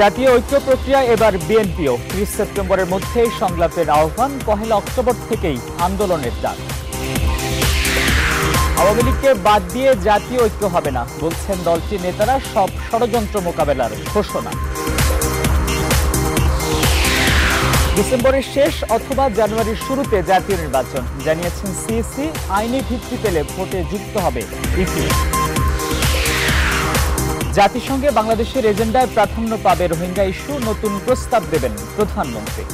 জাতীয় ঐক্য প্রক্রিয়া এবার বিএনপিও। ত্রিশ সেপ্টেম্বরের মধ্যেই সংলাপের আহ্বান, পহেলা অক্টোবর থেকেই আন্দোলনের ডাক। আওয়ামী লীগকে বাদ দিয়ে জাতীয় ঐক্য হবে না, বলছেন দলটির নেতারা সব ষড়যন্ত্র মোকাবেলার ঘোষণা। ডিসেম্বরের শেষ অথবা জানুয়ারির শুরুতে জাতীয় নির্বাচন, জানিয়েছেন সিএসসি আইনি ভিত্তি পেলে ভোটে যুক্ত হবে ইসি জাতিসংঘে বাংলাদেশের এজেন্ডায় প্রাধান্য পাবে রোহিঙ্গা ইস্যু, নতুন প্রস্তাব দেবেন প্রধানমন্ত্রী।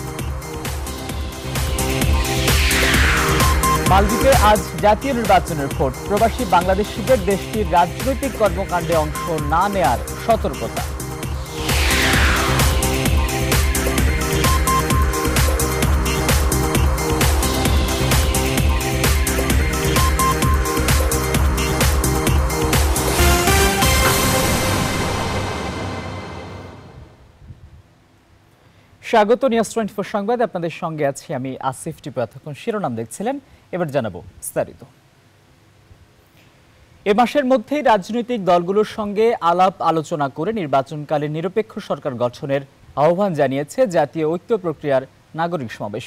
মালদ্বীপে আজ জাতীয় নির্বাচনের ভোট। প্রবাসী বাংলাদেশিদের দেশটির রাজনৈতিক কর্মকাণ্ডে অংশ না নেয়ার সতর্কতা। স্বাগত নিউজ টোয়েন্টি ফোর সংবাদে। আপনাদের সঙ্গে আছি আমি আসিফ টিপু। এতক্ষণ শিরোনাম দেখছিলেন, এবার জানাব বিস্তারিত। এ মাসের মধ্যেই রাজনৈতিক দলগুলোর সঙ্গে আলাপ আলোচনা করে নির্বাচনকালে নিরপেক্ষ সরকার গঠনের আহ্বান জানিয়েছে জাতীয় ঐক্য প্রক্রিয়ার নাগরিক সমাবেশ।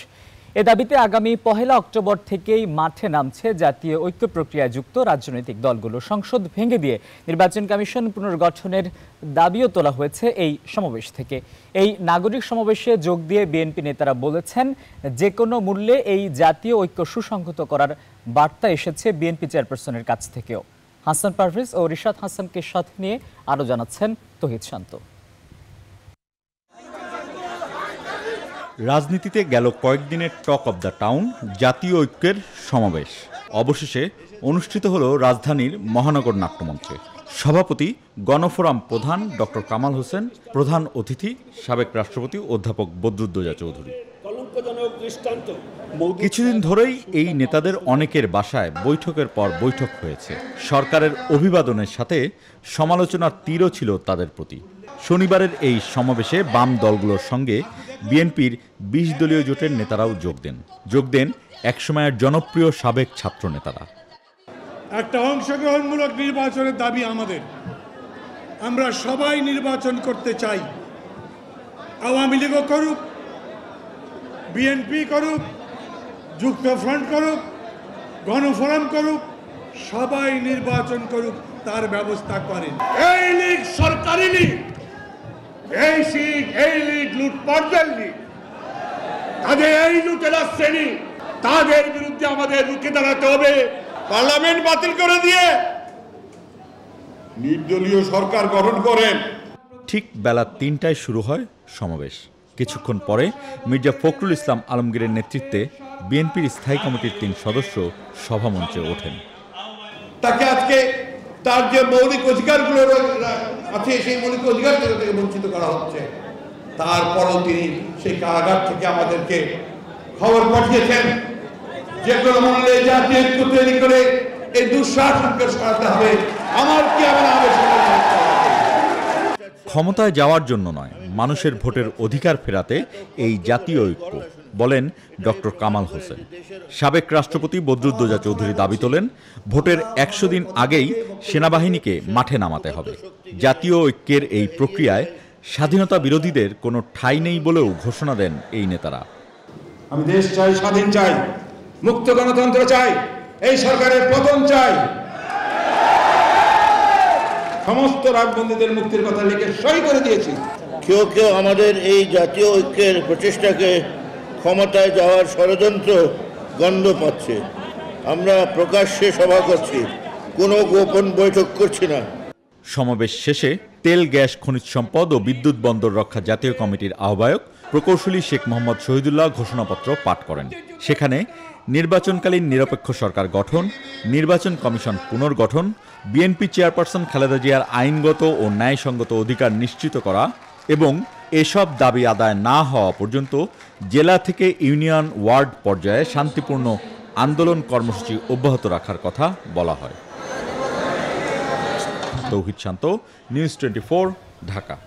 এ দাবিতে আগামী পহেলা অক্টোবর থেকেই মাঠে নামছে জাতীয় ঐক্য প্রক্রিয়ায় যুক্ত রাজনৈতিক দলগুলো। সংসদ ভেঙে দিয়ে নির্বাচন কমিশন পুনর্গঠনের দাবিও তোলা হয়েছে এই সমাবেশ থেকে। এই নাগরিক সমাবেশে যোগ দিয়ে বিএনপি নেতারা বলেছেন যে কোনো মূল্যে এই জাতীয় ঐক্য সুসংহত করার বার্তা এসেছে বিএনপি চেয়ারপারসনের কাছ থেকেও। হাসান পারভেজ ও রিশাদ হাসানকে সাথে নিয়ে আরও জানাচ্ছেন তহিদ শান্ত। রাজনীতিতে গেল কয়েকদিনের টক অব দ্য টাউন জাতীয় ঐক্যের সমাবেশ। অবশেষে অনুষ্ঠিত হল রাজধানীর মহানগর নাট্যমঞ্চে। সভাপতি গণফোরাম প্রধান ডক্টর কামাল হোসেন প্রধান অতিথি সাবেক রাষ্ট্রপতি অধ্যাপক বদরুদ্দোজা চৌধুরী। কিছুদিন ধরেই এই নেতাদের অনেকের বাসায় বৈঠকের পর বৈঠক হয়েছে। সরকারের অভিবাদনের সাথে সমালোচনার তীরও ছিল তাদের প্রতি। শনিবারের এই সমাবেশে বাম দলগুলোর সঙ্গে বিএনপির বিশ দলীয় জোটের নেতারাও যোগ দেন। যোগ দেন একসময়ের জনপ্রিয় সাবেক ছাত্র নেতারা। একটা অংশগ্রহণমূলক নির্বাচনের দাবি আমাদের। আমরা সবাই নির্বাচন করতে চাই। আওয়ামী লীগও করুক বিএনপি করুক যুক্ত ফ্রন্ট করুক গণফোরাম করুক সবাই নির্বাচন করুক তার ব্যবস্থা করেন। এই লীগ সরকারি লীগ। এই শিখ এই লীগ লুটপাটদের লীগ। তাদের এই লুটেরা শ্রেণি তাদের বিরুদ্ধে আমাদের রুখে দাঁড়াতে হবে পার্লামেন্ট বাতিল করে দিয়ে নির্দলীয় সরকার গঠন করেন। ঠিক বেলা তিনটায় শুরু হয় সমাবেশ। কিছুক্ষণ পরে মির্জা ফখরুল ইসলাম আলমগীরের নেতৃত্বে বিএনপির স্থায়ী কমিটির তিন সদস্য সভামঞ্চে ওঠেন। তাকে আজকে তার যে মৌলিক অধিকারগুলো আছে সেই মৌলিক অধিকার থেকে তাকে বঞ্চিত করা হচ্ছে। তারপরও তিনি সেই কারাগার থেকে আমাদেরকে খবর পাঠিয়েছেন। যে কোনো মূল্যে জাতীয় ঐক্য তৈরি করে এই দুঃশাসনকে সরাতে হবে। আমার কি আমার হবে। ক্ষমতায় যাওয়ার জন্য নয়, মানুষের ভোটের অধিকার ফেরাতে এই জাতীয় ঐক্য। বলেন ডক্টর কামাল হোসেন। সাবেক রাষ্ট্রপতি বদরুদ্দোজা চৌধুরী দাবি তোলেন ভোটের একশো দিন আগেই সেনাবাহিনীকে মাঠে নামাতে হবে। জাতীয় ঐক্যের এই প্রক্রিয়ায় স্বাধীনতা বিরোধীদের কোনো ঠাঁই নেই বলেও ঘোষণা দেন এই নেতারা। আমি দেশ চাই স্বাধীন চাই মুক্ত গণতন্ত্র চাই এই সরকারের পতন চাই। সমস্ত রাজবন্দীদের মুক্তির কথা লিখে সই করে দিয়েছি। কেউ কেউ আমাদের এই জাতীয় ঐক্যের প্রচেষ্টাকে ক্ষমতায় যাওয়ার ষড়যন্ত্র গন্ধ পাচ্ছে। আমরা প্রকাশ্যে সভা করছি, কোনো গোপন বৈঠক করছি না। সমাবেশ শেষে তেল, গ্যাস, খনিজ সম্পদ ও বিদ্যুৎ বন্দর রক্ষা জাতীয় কমিটির আহ্বায়ক প্রকৌশলী শেখ মোহাম্মদ শহীদুল্লাহ ঘোষণাপত্র পাঠ করেন। সেখানে নির্বাচনকালীন নিরপেক্ষ সরকার গঠন, নির্বাচন কমিশন পুনর্গঠন, বিএনপি চেয়ারপারসন খালেদা জিয়ার আইনগত ও ন্যায়সঙ্গত অধিকার নিশ্চিত করা এবং এসব দাবি আদায় না হওয়া পর্যন্ত জেলা থেকে ইউনিয়ন ওয়ার্ড পর্যায়ে শান্তিপূর্ণ আন্দোলন কর্মসূচি অব্যাহত রাখার কথা বলা হয়। Tauhid Shanto, news twenty Dhaka.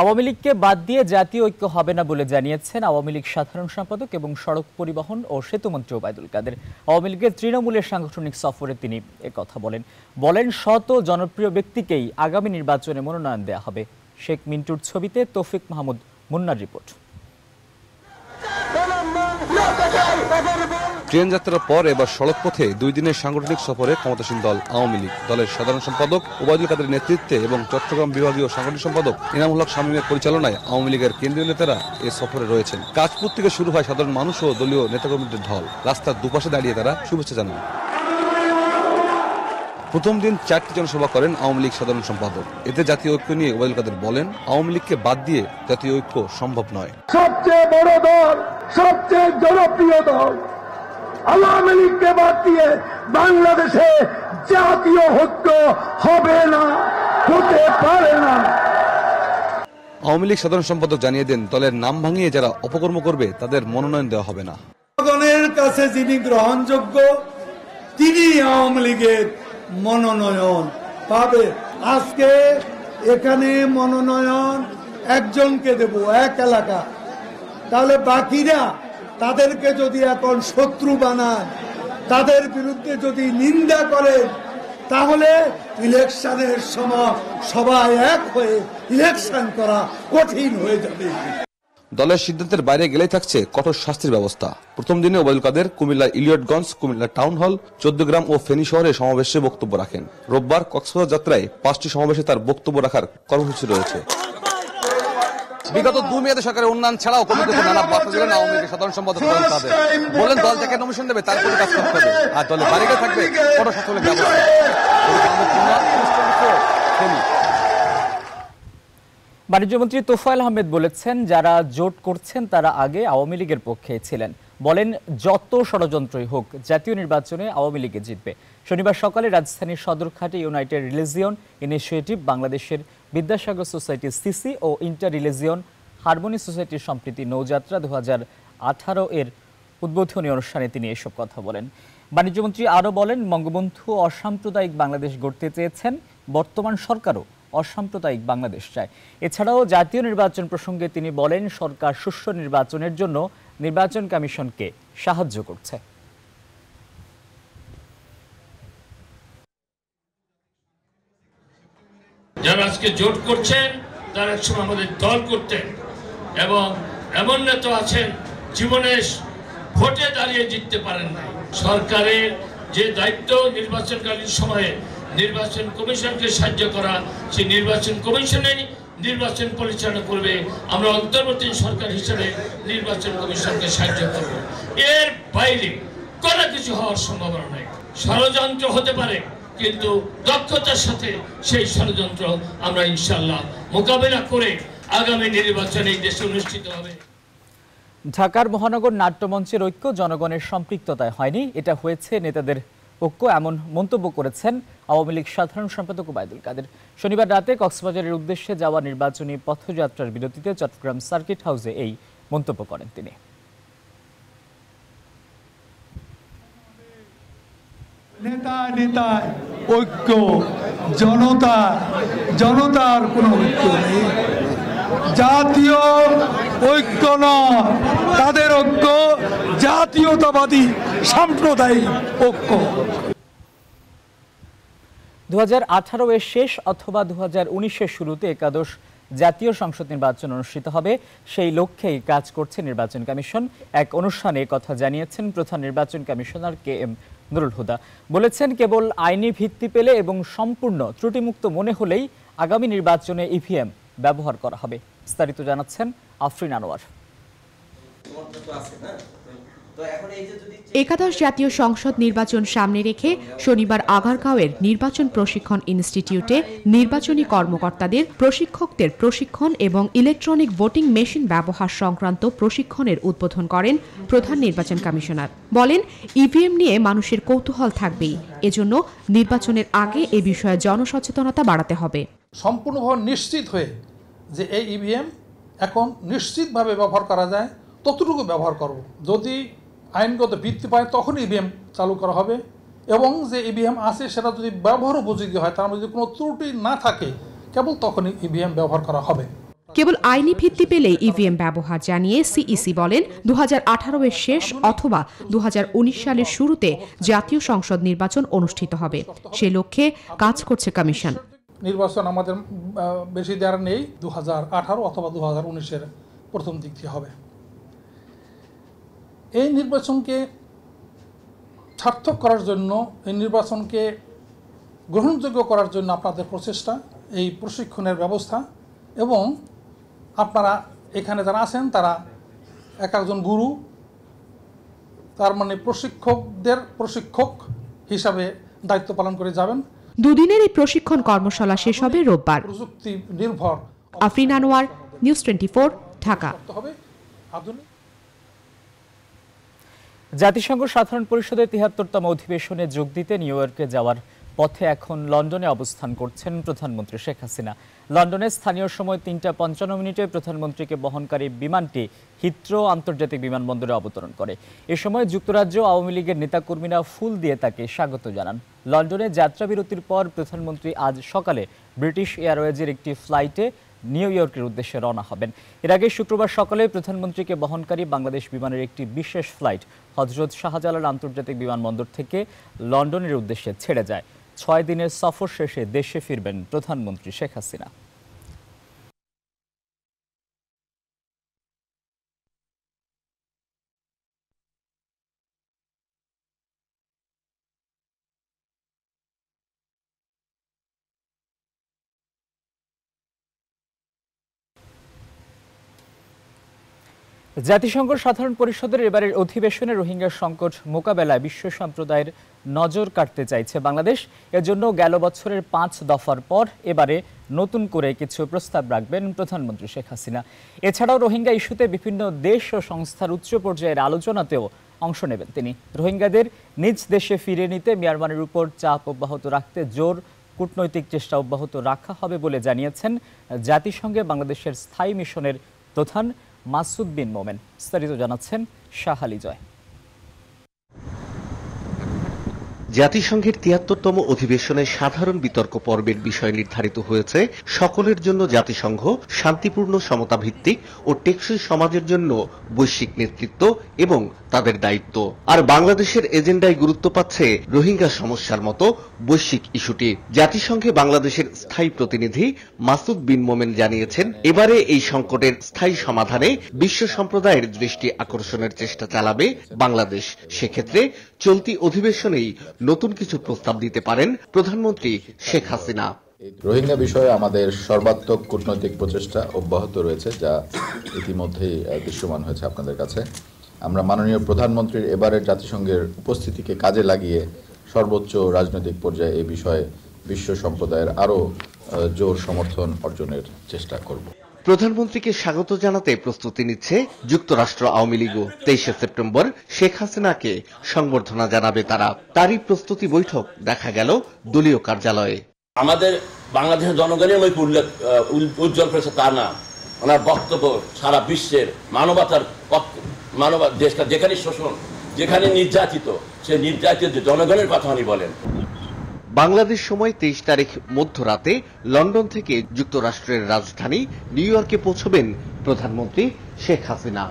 Awami লীগকে বাদ দিয়ে জাতীয় ঐক্য হবে না বলে জানিয়েছেন আওয়ামী লীগ সাধারণ সম্পাদক এবং সড়ক পরিবহন ও সেতুমন্ত্রী ওবায়দুল কাদের। আওয়ামী লীগের তৃণমূলের সাংগঠনিক সফরে তিনি কথা বলেন। বলেন, শত জনপ্রিয় ব্যক্তিকেই আগামী নির্বাচনে মনোনয়ন দেয়া হবে। শেখ মিন্টুর ছবিতে তৌফিক মাহমুদ মুন্নার রিপোর্ট। ট্রেন যাত্রার পর এবার সড়ক পথে দুই দিনের সাংগঠনিক সফরে ক্ষমতাসীন দল আওয়ামী লীগ। দলের সাধারণ সম্পাদক ওবায়দুল কাদের নেতৃত্বে এবং চট্টগ্রাম বিভাগীয় সাংগঠনিক সম্পাদক ইনামুল হক শামীমের পরিচালনায় আওয়ামী লীগের কেন্দ্রীয় নেতারা এ সফরে রয়েছেন। কাজপুর থেকে শুরু হয় সাধারণ মানুষ ও দলীয় নেতাকর্মীদের ঢল। রাস্তার দুপাশে দাঁড়িয়ে তারা শুভেচ্ছা জানান। প্রথম দিন চারটি জনসভা করেন আওয়ামী লীগ সাধারণ সম্পাদক। এতে জাতীয় ঐক্য নিয়ে ওবায়দুল কাদের বলেন আওয়ামী লীগকে বাদ দিয়ে জাতীয় ঐক্য সম্ভব নয়। সবচেয়ে বড় দল সবচেয়ে জনপ্রিয় দল আওয়ামী লীগকে বাদ দিয়ে বাংলাদেশে জাতীয় ঐক্য হবে না হতে পারে না। আওয়ামী লীগ সাধারণ সম্পাদক জানিয়ে দেন দলের নাম ভাঙিয়ে যারা অপকর্ম করবে তাদের মনোনয়ন দেওয়া হবে না। জনগণের কাছে যিনি গ্রহণযোগ্য তিনি আওয়ামী লীগের মনোনয়ন পাবে। আজকে এখানে মনোনয়ন একজনকে দেব, এক এলাকা। তাহলে বাকিরা তাদেরকে যদি এখন শত্রু বানায়, তাদের বিরুদ্ধে যদি নিন্দা করে তাহলে ইলেকশনের সময় সবাই এক হয়ে ইলেকশন করা কঠিন হয়ে যাবে। দলের সিদ্ধান্তের বাইরে গেলেই থাকছে কঠোর শাস্তির ব্যবস্থা। প্রথম দিনে ওবায়দুল কাদের কুমিল্লা ইলিয়টগঞ্জ কুমিল্লা টাউন হল চোদ্দগ্রাম ও ফেনী শহরে সমাবেশে বক্তব্য রাখেন। রোববার কক্সবাজার যাত্রায় পাঁচটি সমাবেশে তার বক্তব্য রাখার কর্মসূচি রয়েছে। বিগত দু মেয়াদে সরকারের উন্নয়ন ছাড়াও কমিটিতে নানা বার্তা দিলেন আওয়ামী লীগের সাধারণ সম্পাদক বলেন দল থেকে নমিশন দেবে তার কাজ করতে হবে। আর দলের গেলে থাকবে ব্যবস্থা। বাণিজ্যমন্ত্রী তোফায়েল আহমেদ বলেছেন, যারা জোট করছেন তারা আগে আওয়ামী লীগের পক্ষে ছিলেন। বলেন, যত ষড়যন্ত্রই হোক, জাতীয় নির্বাচনে আওয়ামী লীগে জিতবে। শনিবার সকালে রাজধানীর সদরঘাটে ইউনাইটেড রিলিজিয়ন ইনিশিয়েটিভ, বাংলাদেশের বিদ্যাসাগর সোসাইটি সিসি ও ইন্টার রিলিজিয়ন হারমোনি সোসাইটির সম্প্রীতি নৌযাত্রা দু আঠারো এর উদ্বোধনী অনুষ্ঠানে তিনি এসব কথা বলেন। বাণিজ্যমন্ত্রী আরও বলেন, বঙ্গবন্ধু অসাম্প্রদায়িক বাংলাদেশ গড়তে চেয়েছেন, বর্তমান সরকারও অসাম্প্রদায়িক বাংলাদেশ চায়। এছাড়াও জাতীয় নির্বাচন প্রসঙ্গে তিনি বলেন, সরকার সুষ্ঠু নির্বাচনের জন্য নির্বাচন কমিশনকে সাহায্য করছে। যারা আজকে জোট করছেন তারা একসময় আমাদের দল করতেন এবং এমন নেতা আছেন, জীবনে ভোটে দাঁড়িয়ে জিততে পারেন নাই। সরকারের যে দায়িত্ব নির্বাচনকালীন সময়ে নির্বাচন কমিশনকে সাহায্য করা, সেই নির্বাচন কমিশনেই নির্বাচন পরিচালনা করবে। আমরা অন্তর্বর্তী সরকার হিসেবে নির্বাচন কমিশনকে সাহায্য করব। এর বাইরে কোনো কিছু হওয়ার সম্ভাবনা নেই। ষড়যন্ত্র হতে পারে, কিন্তু দক্ষতার সাথে সেই ষড়যন্ত্র আমরা ইনশাল্লাহ মোকাবেলা করে আগামী নির্বাচনে এই দেশে অনুষ্ঠিত হবে। ঢাকার মহানগর নাট্যমঞ্চের ঐক্য জনগণের সম্পৃক্ততায় হয়নি। এটা হয়েছে নেতাদের ঐক্য এমন মন্তব্য করেছেন আওয়ামী লীগ সাধারণ সম্পাদক ওবায়দুল কাদের। শনিবার রাতে কক্সবাজারের উদ্দেশ্যে যাওয়া নির্বাচনী পথযাত্রার বিরতিতে চট্টগ্রাম সার্কিট হাউসে এই মন্তব্য করেন তিনি। নেতা নেতায় ঐক্য, জনতা, জনতার কোনো ঐক্য নেই। জাতীয় ঐক্য নয় তাদের ঐক্য জাতীয়তাবাদী, সাম্প্রদায়িক ঐক্য। দু হাজার আঠারো এর শেষ অথবা দু এর শুরুতে একাদশ জাতীয় সংসদ নির্বাচন অনুষ্ঠিত হবে। সেই লক্ষ্যেই কাজ করছে নির্বাচন কমিশন। এক অনুষ্ঠানে কথা জানিয়েছেন প্রধান নির্বাচন commissioner K M Nurul Huda. বলেছেন, কেবল আইনি ভিত্তি পেলে এবং সম্পূর্ণ ত্রুটিমুক্ত মনে হলেই আগামী নির্বাচনে ইভিএম ব্যবহার করা হবে। বিস্তারিত জানাচ্ছেন আফরিন আনোয়ার। একাদশ জাতীয় সংসদ নির্বাচন সামনে রেখে শনিবার আগারগাঁওয়ের নির্বাচন প্রশিক্ষণ ইনস্টিটিউটে নির্বাচনী কর্মকর্তাদের প্রশিক্ষকদের প্রশিক্ষণ এবং ইলেকট্রনিক ভোটিং মেশিন ব্যবহার সংক্রান্ত প্রশিক্ষণের উদ্বোধন করেন প্রধান নির্বাচন কমিশনার। বলেন, ইভিএম নিয়ে মানুষের কৌতূহল থাকবেই। এজন্য নির্বাচনের আগে এ বিষয়ে জনসচেতনতা বাড়াতে হবে। সম্পূর্ণভাবে নিশ্চিত হয়ে যে এই ইভিএম এখন নিশ্চিতভাবে ব্যবহার করা যায়, ততটুকু ব্যবহার করব। যদি আইনগত ভিত্তি পায় তখন ইভিএম চালু করা হবে এবং যে ইভিএম আছে, সেটা যদি ব্যবহার উপযোগী হয়, তার মধ্যে যদি কোনো ত্রুটি না থাকে, কেবল তখনই ইভিএম ব্যবহার করা হবে। কেবল আইনি ভিত্তি পেলেই ইভিএম ব্যবহার জানিয়ে সিইসি বলেন দু হাজার আঠারো এর শেষ অথবা দু হাজার উনিশ সালের শুরুতে জাতীয় সংসদ নির্বাচন অনুষ্ঠিত হবে। সে লক্ষ্যে কাজ করছে কমিশন। নির্বাচন আমাদের বেশি দেওয়ার নেই দু হাজার আঠারো অথবা দু হাজার উনিশের প্রথম দিক দিয়ে হবে। এই নির্বাচনকে সার্থক করার জন্য, এই নির্বাচনকে গ্রহণযোগ্য করার জন্য আপনাদের প্রচেষ্টা, এই প্রশিক্ষণের ব্যবস্থা এবং আপনারা এখানে যারা আছেন, তারা এক একজন গুরু, তার মানে প্রশিক্ষকদের প্রশিক্ষক হিসাবে দায়িত্ব পালন করে যাবেন। দুদিনের এই প্রশিক্ষণ কর্মশালা শেষ হবে রোববার। Afrin Anwar news twenty Dhaka. জাতিসংঘ সাধারণ পরিষদের তিহাত্তরতম অধিবেশনে যোগ দিতে নিউ ইয়র্কে যাওয়ার পথে এখন লন্ডনে অবস্থান করছেন প্রধানমন্ত্রী শেখ হাসিনা। লন্ডনে স্থানীয় সময় তিনটা পঞ্চান্ন মিনিটে প্রধানমন্ত্রীকে বহনকারী বিমানটি হিথ্রো আন্তর্জাতিক বিমানবন্দরে অবতরণ করে। এ সময় যুক্তরাজ্য আওয়ামী লীগের নেতাকর্মীরা ফুল দিয়ে তাকে স্বাগত জানান। লন্ডনে যাত্রাবিরতির পর প্রধানমন্ত্রী আজ সকালে ব্রিটিশ এয়ারওয়েজের একটি ফ্লাইটে নিউ ইয়র্কের উদ্দেশ্যে রওনা হবেন। এর আগে শুক্রবার সকালে প্রধানমন্ত্রীকে বহনকারী বাংলাদেশ বিমানের একটি বিশেষ ফ্লাইট হজরত শাহজালাল আন্তর্জাতিক বিমানবন্দর থেকে লন্ডনের উদ্দেশ্যে ছেড়ে যায়। ছয় দিনের সফর শেষে দেশে ফিরবেন প্রধানমন্ত্রী শেখ হাসিনা। জাতিসংঘ সাধারণ পরিষদের এবারের অধিবেশনে রোহিঙ্গা সংকট মোকাবেলায় বিশ্ব সম্প্রদায়ের নজর কাটতে চাইছে বাংলাদেশ। এজন্য গেল বছরের পাঁচ দফার পর এবারে নতুন করে কিছু প্রস্তাব রাখবেন প্রধানমন্ত্রী শেখ হাসিনা। এছাড়াও রোহিঙ্গা ইস্যুতে বিভিন্ন দেশ ও সংস্থার উচ্চ পর্যায়ের আলোচনাতেও অংশ নেবেন তিনি। রোহিঙ্গাদের নিজ দেশে ফিরে নিতে মিয়ানমারের উপর চাপ অব্যাহত রাখতে জোর কূটনৈতিক চেষ্টা অব্যাহত রাখা হবে বলে জানিয়েছেন জাতিসংঘে বাংলাদেশের স্থায়ী মিশনের প্রধান মাসুদ বিন মোমেন। বিস্তারিত জানাচ্ছেন শাহ আলী জয়। জাতিসংঘের তিয়াত্তরতম অধিবেশনে সাধারণ বিতর্ক পর্বের বিষয় নির্ধারিত হয়েছে। সকলের জন্য জাতিসংঘ, শান্তিপূর্ণ সমতা ভিত্তিক ও টেকসই সমাজের জন্য বৈশ্বিক নেতৃত্ব এবং তাদের দায়িত্ব। আর বাংলাদেশের এজেন্ডায় গুরুত্ব পাচ্ছে রোহিঙ্গা সমস্যার মতো বৈশ্বিক ইস্যুটি। জাতিসংঘে বাংলাদেশের স্থায়ী প্রতিনিধি মাসুদ বিন মোমেন জানিয়েছেন, এবারে এই সংকটের স্থায়ী সমাধানে বিশ্ব সম্প্রদায়ের দৃষ্টি আকর্ষণের চেষ্টা চালাবে বাংলাদেশ। সেক্ষেত্রে চলতি অধিবেশনেই নতুন কিছু প্রস্তাব দিতে পারেন প্রধানমন্ত্রী শেখ হাসিনা। রোহিঙ্গা বিষয়ে আমাদের সর্বাত্মক কূটনৈতিক প্রচেষ্টা অব্যাহত রয়েছে, যা ইতিমধ্যেই দৃশ্যমান হয়েছে আপনাদের কাছে। আমরা মাননীয় প্রধানমন্ত্রীর এবারের জাতিসংঘের উপস্থিতিকে কাজে লাগিয়ে সর্বোচ্চ রাজনৈতিক পর্যায়ে এই বিষয়ে বিশ্ব সম্প্রদায়ের আরও জোর সমর্থন অর্জনের চেষ্টা করব। প্রধানমন্ত্রীকে স্বাগত জানাতে প্রস্তুতি নিচ্ছে যুক্তরাষ্ট্র আওয়ামী লীগও তেইশে সেপ্টেম্বর শেখ হাসিনাকে সংবর্ধনা জানাবে তারা। তারই প্রস্তুতি বৈঠক দেখা গেল দলীয় কার্যালয়ে। আমাদের বাংলাদেশের জনগণের উল্লেখ উজ্জ্বল করেছে তা না। ওনার বক্তব্য সারা বিশ্বের মানবতার মানবতা দেশটা যেখানে শোষণ, যেখানে নির্যাতিত সে নির্যাতিত জনগণের কথা উনি বলেন। বাংলাদেশ সময় তেইশ তারিখ মধ্যরাতে লন্ডন থেকে যুক্তরাষ্ট্রের রাজধানী নিউ ইয়র্কে পৌঁছবেন প্রধানমন্ত্রী শেখ হাসিনা।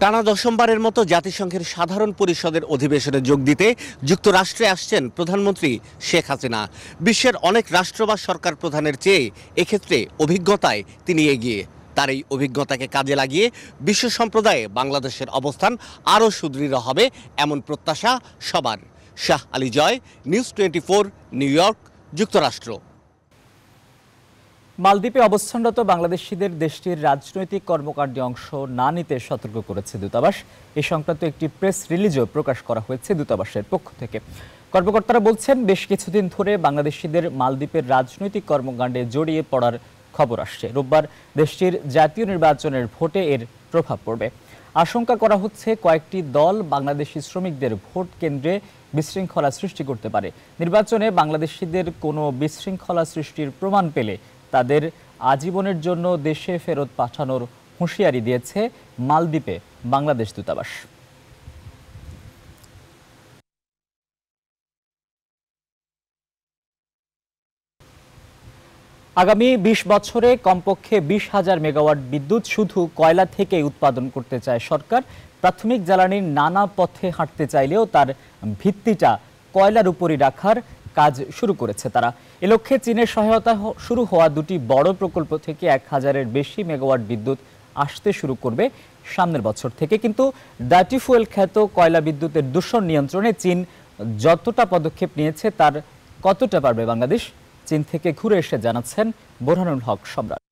টানা দশমবারের মতো জাতিসংঘের সাধারণ পরিষদের অধিবেশনে যোগ দিতে যুক্তরাষ্ট্রে আসছেন প্রধানমন্ত্রী শেখ হাসিনা। বিশ্বের অনেক রাষ্ট্র বা সরকার প্রধানের চেয়ে এক্ষেত্রে অভিজ্ঞতায় তিনি এগিয়ে। তার এই অভিজ্ঞতাকে কাজে লাগিয়ে বিশ্ব সম্প্রদায়ে বাংলাদেশের অবস্থান আরও সুদৃঢ় হবে এমন প্রত্যাশা সবার। Shah Ali Joy news twenty New York যুক্তরাষ্ট্র। মালদ্বীপে অবস্থানরত বাংলাদেশিদের দেশটির রাজনৈতিক কর্মকাণ্ডে অংশ না নিতে সতর্ক করেছে দূতাবাস। এ সংক্রান্ত একটি প্রেস রিলিজও প্রকাশ করা হয়েছে দূতাবাসের পক্ষ থেকে। কর্মকর্তারা বলছেন, বেশ কিছুদিন ধরে বাংলাদেশিদের মালদ্বীপের রাজনৈতিক কর্মকাণ্ডে জড়িয়ে পড়ার খবর আসছে। রোববার দেশটির জাতীয় নির্বাচনের ভোটে এর প্রভাব পড়বে। আশঙ্কা করা হচ্ছে, কয়েকটি দল বাংলাদেশি শ্রমিকদের ভোট কেন্দ্রে বিশৃঙ্খলা সৃষ্টি করতে পারে। নির্বাচনে বাংলাদেশিদের কোনো বিশৃঙ্খলা সৃষ্টির প্রমাণ পেলে তাদের আজীবনের জন্য দেশে ফেরত পাঠানোর হুঁশিয়ারি দিয়েছে মালদ্বীপে বাংলাদেশ দূতাবাস। আগামী ২০ বছরে কমপক্ষে বিশ হাজার মেগাওয়াট বিদ্যুৎ শুধু কয়লা থেকে উৎপাদন করতে চায় সরকার। প্রাথমিক জ্বালানির নানা পথে হাঁটতে চাইলেও তার ভিত্তিটা কয়লার উপরই রাখার কাজ শুরু করেছে তারা। এ লক্ষ্যে চীনের সহায়তা শুরু হওয়া দুটি বড় প্রকল্প থেকে এক হাজারের বেশি মেগাওয়াট বিদ্যুৎ আসতে শুরু করবে সামনের বছর থেকে। কিন্তু ডাটি ফুয়েল খ্যাত কয়লা বিদ্যুতের দূষণ নিয়ন্ত্রণে চীন যতটা পদক্ষেপ নিয়েছে তার কতটা পারবে বাংলাদেশ? চীন থেকে ঘুরে এসে জানাচ্ছেন বোরহানুল হক সম্রাট।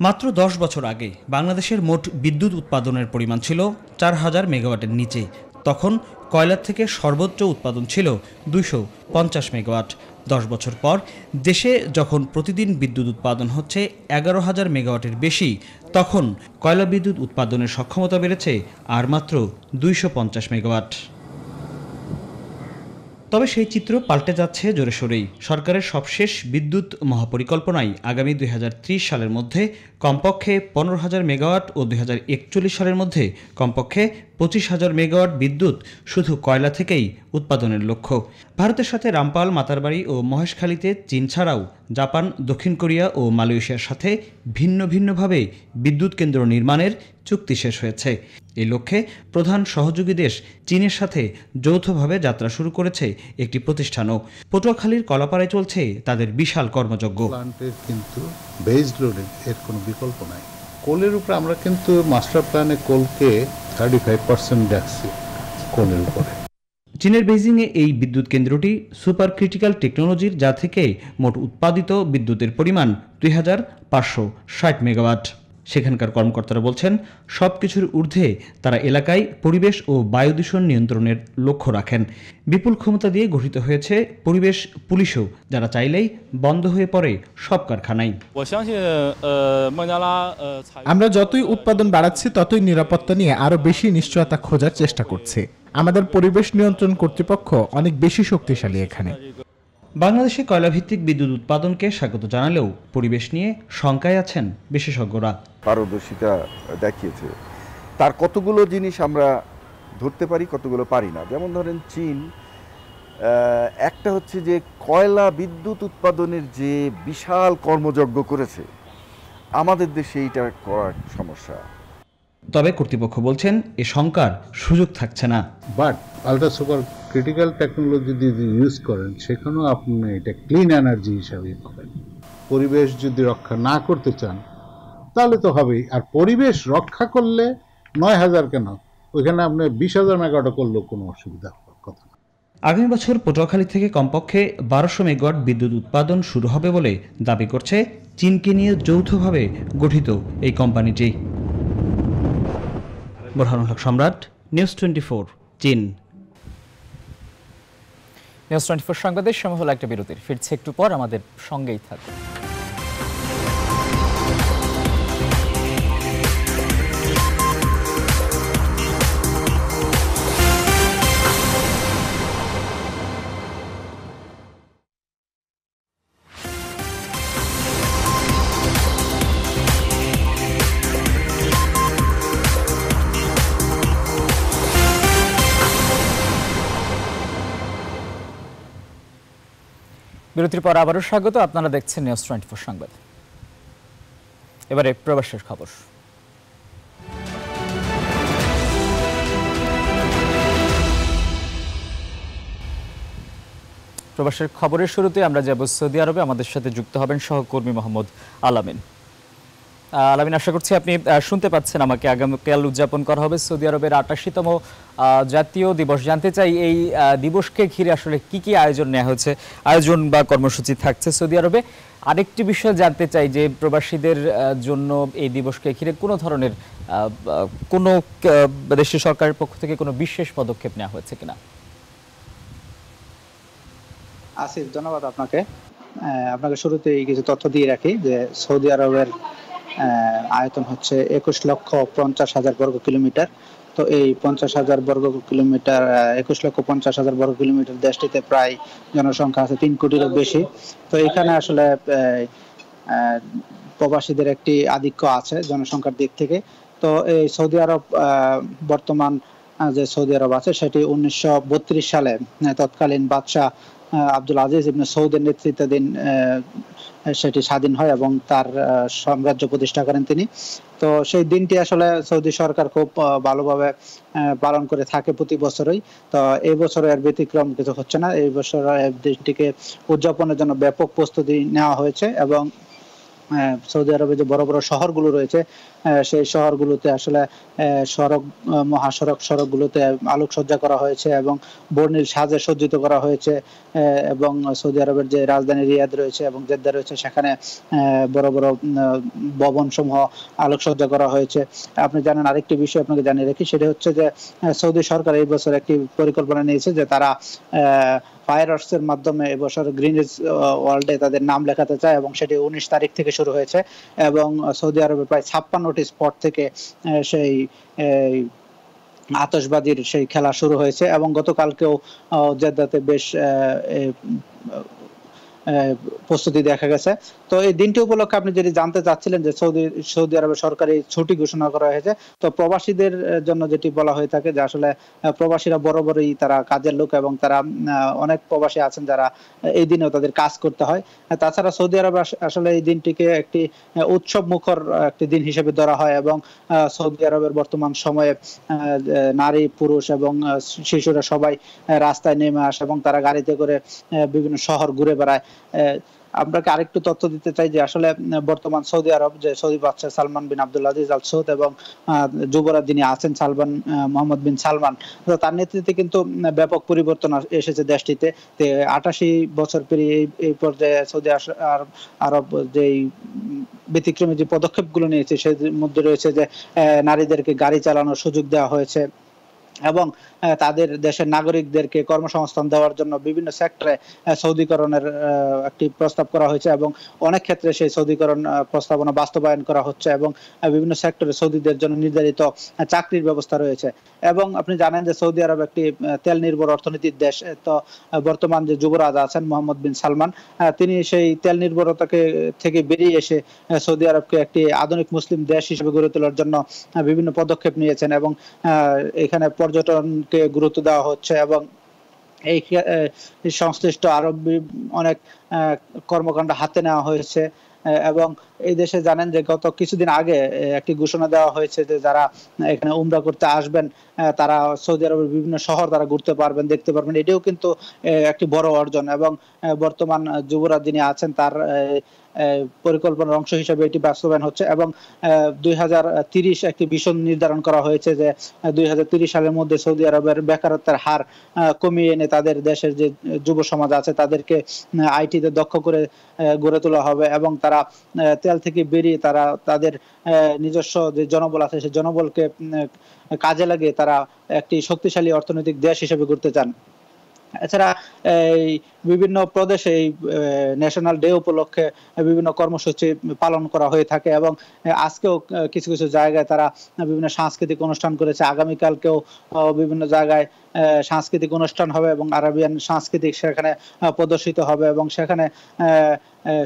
মাত্র দশ বছর আগে বাংলাদেশের মোট বিদ্যুৎ উৎপাদনের পরিমাণ ছিল চার হাজার মেগাওয়াটের নিচে। তখন কয়লার থেকে সর্বোচ্চ উৎপাদন ছিল দুইশো পঞ্চাশ মেগাওয়াট। দশ বছর পর দেশে যখন প্রতিদিন বিদ্যুৎ উৎপাদন হচ্ছে এগারো হাজার মেগাওয়াটের বেশি, তখন কয়লা বিদ্যুৎ উৎপাদনের সক্ষমতা বেড়েছে আর মাত্র দুইশো পঞ্চাশ মেগাওয়াট। তবে সেই চিত্র পাল্টে যাচ্ছে জোরে সোরেই। সরকারের সবশেষ বিদ্যুৎ মহাপরিকল্পনায় আগামী দুই হাজার ত্রিশ সালের মধ্যে কমপক্ষে পনেরো হাজার মেগাওয়াট ও দুই হাজার একচল্লিশ সালের মধ্যে কমপক্ষে পঁচিশ হাজার মেগাওয়াট বিদ্যুৎ শুধু কয়লা থেকেই উৎপাদনের লক্ষ্য। ভারতের সাথে রামপাল, মাতারবাড়ি ও মহেশখালীতে চীন ছাড়াও জাপান, দক্ষিণ কোরিয়া ও মালয়েশিয়ার সাথে ভিন্ন ভিন্নভাবে বিদ্যুৎ কেন্দ্র নির্মাণের চুক্তি শেষ হয়েছে। এই লক্ষ্যে প্রধান সহযোগী দেশ চীনের সাথে যৌথভাবে যাত্রা শুরু করেছে একটি প্রতিষ্ঠানও। পটুয়াখালীর কলাপাড়ায় চলছে তাদের বিশাল কর্মযজ্ঞ। কিন্তু বেসড লোডের এর কোনো বিকল্প নাই। কোলের উপরে আমরা কিন্তু মাস্টার প্ল্যানে কোলকে থার্টি ফাইভ পার্সেন্ট দেখছি কোলের উপরে। চীনের বেইজিংয়ে এই বিদ্যুৎ কেন্দ্রটি সুপার ক্রিটিক্যাল টেকনোলজির যা থেকে মোট উৎপাদিত বিদ্যুতের পরিমাণ দুই হাজার পাঁচশো ষাট মেগাওয়াট। সেখানকার কর্মকর্তারা বলছেন সব কিছুর ঊর্ধ্বে তারা এলাকায় পরিবেশ ও বায়ু দূষণ নিয়ন্ত্রণের লক্ষ্য রাখেন। বিপুল ক্ষমতা দিয়ে গঠিত হয়েছে পরিবেশ পুলিশও যারা চাইলেই বন্ধ হয়ে পড়ে সব কারখানায় আমরা যতই উৎপাদন বাড়াচ্ছি ততই নিরাপত্তা নিয়ে আরও বেশি নিশ্চয়তা খোঁজার চেষ্টা করছে। আমাদের পরিবেশ নিয়ন্ত্রণ কর্তৃপক্ষ অনেক বেশি শক্তিশালী এখানে। বাংলাদেশে কয়লাভিত্তিক বিদ্যুৎ উৎপাদনকে স্বাগত জানালেও পরিবেশ নিয়ে শঙ্কায় আছেন বিশেষজ্ঞরা। পারদর্শিতা দেখিয়েছে। তার কতগুলো জিনিস আমরা ধরতে পারি কতগুলো পারি না? যেমন ধরেন চীন একটা হচ্ছে যে কয়লা বিদ্যুৎ উৎপাদনের যে বিশাল কর্মযজ্ঞ করেছে আমাদের দেশে এইটা করার সমস্যা। তবে কর্তৃপক্ষ বলছেন এ শঙ্কার সুযোগ থাকছে না। But ultra super critical technology যদি ইউজ করেন সেখানেও আপনি এটা ক্লিন এনার্জি হিসাবে পাবেন। পরিবেশ যদি রক্ষা না করতে চান তাহলে তো হবেই। আর পরিবেশ রক্ষা করলে নয় হাজার কেন? ওইখানে আপনি বিশ হাজার মেগাওয়াট করলেও কোনো অসুবিধা হওয়ার কথা না। আগামী বছর পটুয়াখালী থেকে কমপক্ষে বারোশো মেগাওয়াট বিদ্যুৎ উৎপাদন শুরু হবে বলে দাবি করছে চীনকে নিয়ে যৌথভাবে গঠিত এই কোম্পানিটি। বোরহানুল হক সম্রাট নিউজ টোয়েন্টি চীন। নিউজ টোয়েন্টি ফোর সংবাদের সময় হলো একটা বিরতির। ফিরছে একটু পর আমাদের সঙ্গেই থাকুন। বিরতির পর আবারও স্বাগত। আপনারা দেখছেন নিউজ টোয়েন্টি ফোর সংবাদ। এবারে প্রবাসের খবর। প্রবাসের খবরের শুরুতে আমরা যাব সৌদি আরবে। আমাদের সাথে যুক্ত হবেন সহকর্মী মোহাম্মদ আলামিন। আলামিন, আশা করছি আপনি শুনতে পাচ্ছেন আমাকে। আগামীকাল উদযাপন করা হবে সৌদি আরবের আটাশিতম জাতীয় দিবস। জানতে চাই এই দিবসকে ঘিরে আসলে কি কি আয়োজন নেওয়া হয়েছে? আয়োজন বা কর্মসূচি থাকছে সৌদি আরবে। আরেকটি বিষয় জানতে চাই যে প্রবাসীদের জন্য এই দিবসকে ঘিরে কোনো ধরনের কোনো দেশের সরকারের পক্ষ থেকে কোনো বিশেষ পদক্ষেপ নেওয়া হয়েছে কিনা? আসিফ, ধন্যবাদ আপনাকে। আপনাকে শুরুতেই কিছু তথ্য দিয়ে রাখি যে সৌদি আরবের আয়তন হচ্ছে একুশ লক্ষ পঞ্চাশ হাজার বর্গ কিলোমিটার। তো এই পঞ্চাশ হাজার বর্গ কিলোমিটার একুশ লক্ষ পঞ্চাশ হাজার বর্গ কিলোমিটার দেশটিতে প্রায় জনসংখ্যা আছে তিন কোটিরও বেশি। তো এখানে আসলে প্রবাসীদের একটি আধিক্য আছে জনসংখ্যার দিক থেকে। তো এই সৌদি আরব বর্তমান যে সৌদি আরব আছে, সেটি উনিশশো বত্রিশ সালে তৎকালীন বাদশাহ আব্দুল আজিজ ইবনে সৌদের নেতৃত্বাধীন সেটি স্বাধীন হয় এবং তার সাম্রাজ্য প্রতিষ্ঠা করেন তিনি। তো সেই দিনটি আসলে সৌদি সরকার খুব ভালোভাবে পালন করে থাকে প্রতি বছরই। তো এই বছর এর ব্যতিক্রম কিছু হচ্ছে না। এই বছর দিনটিকে উদযাপনের জন্য ব্যাপক প্রস্তুতি নেওয়া হয়েছে এবং সৌদি আরবে যে বড় বড় শহরগুলো রয়েছে সেই শহরগুলোতে আসলে সড়ক মহাসড়ক সড়কগুলোতে আলোকসজ্জা করা হয়েছে এবং বর্ণিল সাজে সজ্জিত করা হয়েছে এবং সৌদি আরবের যে রাজধানী রিয়াদ রয়েছে এবং জেদ্দা রয়েছে, সেখানে বড় বড় ভবন সমূহ আলোকসজ্জা করা হয়েছে। আপনি জানেন, আরেকটি বিষয় আপনাকে জানিয়ে রাখি, সেটা হচ্ছে যে সৌদি সরকার এই বছর একটি পরিকল্পনা নিয়েছে যে তারা ফায়ার এর মাধ্যমে এবছর গ্রিনিজ ওয়ার্ল্ডে তাদের নাম লেখাতে চায় এবং সেটি উনিশ তারিখ থেকে শুরু হয়েছে এবং সৌদি আরবে প্রায় ছাপ্পান্নটি স্পট থেকে সেই আতসবাজির সেই খেলা শুরু হয়েছে এবং গতকালকেও জেদ্দাতে বেশ প্রস্তুতি দেখা গেছে। তো এই দিনটি উপলক্ষে আপনি যদি জানতে চাচ্ছিলেন যে সৌদি সৌদি আরবে সরকারি ছুটি ঘোষণা করা হয়েছে, তো প্রবাসীদের জন্য যেটি বলা হয়ে থাকে যে আসলে প্রবাসীরা বরাবরই তারা কাজের লোক এবং তারা অনেক প্রবাসী আছেন যারা এই দিনেও তাদের কাজ করতে হয়। তাছাড়া সৌদি আরবে আস- আসলে এই দিনটিকে একটি উৎসব মুখর একটি দিন হিসেবে ধরা হয় এবং সৌদি আরবের বর্তমান সময়ে নারী, পুরুষ এবং শিশুরা সবাই রাস্তায় নেমে আসে এবং তারা গাড়িতে করে বিভিন্ন শহর ঘুরে বেড়ায়। আপনাকে আরেকটু তথ্য দিতে চাই যে আসলে বর্তমান সৌদি আরব যে সৌদি বাদশাহ সালমান বিন আব্দুল আজিজ আল সৌদ এবং যুবরাজ যিনি আছেন সালমান মোহাম্মদ বিন সালমান, তো তার নেতৃত্বে কিন্তু ব্যাপক পরিবর্তন এসেছে দেশটিতে। আটাশি বছর পেরিয়ে এই পর্যায়ে সৌদি আরব আরব যেই ব্যতিক্রমী যে পদক্ষেপগুলো নিয়েছে সেই মধ্যে রয়েছে যে নারীদেরকে গাড়ি চালানোর সুযোগ দেওয়া হয়েছে এবং তাদের দেশের নাগরিকদেরকে কর্মসংস্থান দেওয়ার জন্য বিভিন্ন সেক্টরে সৌদিকরণের একটি প্রস্তাব করা হয়েছে এবং অনেক ক্ষেত্রে সেই সৌদিকরণ প্রস্তাবনা বাস্তবায়ন করা হচ্ছে এবং বিভিন্ন সেক্টরে সৌদিদের জন্য নির্ধারিত চাকরির ব্যবস্থা রয়েছে। এবং আপনি জানেন যে সৌদি আরব একটি তেল নির্ভর অর্থনীতির দেশ। তো বর্তমান যে যুবরাজ আছেন মোহাম্মদ বিন সালমান তিনি সেই তেল নির্ভরতাকে থেকে বেরিয়ে এসে সৌদি আরবকে একটি আধুনিক মুসলিম দেশ হিসেবে গড়ে তোলার জন্য বিভিন্ন পদক্ষেপ নিয়েছেন এবং এখানে পর্যটনকে গুরুত্ব দেওয়া হচ্ছে এবং এই সংশ্লিষ্ট আরব অনেক কর্মকাণ্ড হাতে নেওয়া হয়েছে এবং এই দেশে জানেন যে গত কিছুদিন আগে একটি ঘোষণা দেওয়া হয়েছে যে যারা এখানে উমরা করতে আসবেন তারা সৌদি আরবের বিভিন্ন শহর তারা ঘুরতে পারবেন, দেখতে পারবেন। এটাও কিন্তু একটি বড় অর্জন এবং বর্তমান যুবরাজ যিনি আছেন তার পরিকল্পনার অংশ হিসেবে এটি বাস্তবায়ন হচ্ছে এবং দুই একটি ভীষণ নির্ধারণ করা হয়েছে যে দুই সালের মধ্যে সৌদি আরবের বেকারত্বের হার কমিয়ে এনে তাদের দেশের যে যুব সমাজ আছে তাদেরকে আইটিতে দক্ষ করে গড়ে তোলা হবে এবং তারা তেল থেকে বেরিয়ে তারা তাদের নিজস্ব যে জনবল আছে সেই জনবলকে কাজে লাগিয়ে তারা একটি শক্তিশালী অর্থনৈতিক দেশ হিসেবে করতে চান। এছাড়া এই বিভিন্ন প্রদেশে এই ন্যাশনাল ডে উপলক্ষে বিভিন্ন কর্মসূচি পালন করা হয়ে থাকে এবং আজকেও কিছু কিছু জায়গায় তারা বিভিন্ন সাংস্কৃতিক অনুষ্ঠান করেছে। আগামীকালকেও বিভিন্ন জায়গায় সাংস্কৃতিক অনুষ্ঠান হবে এবং আরবিয়ান সাংস্কৃতিক সেখানে প্রদর্শিত হবে এবং সেখানে আহ,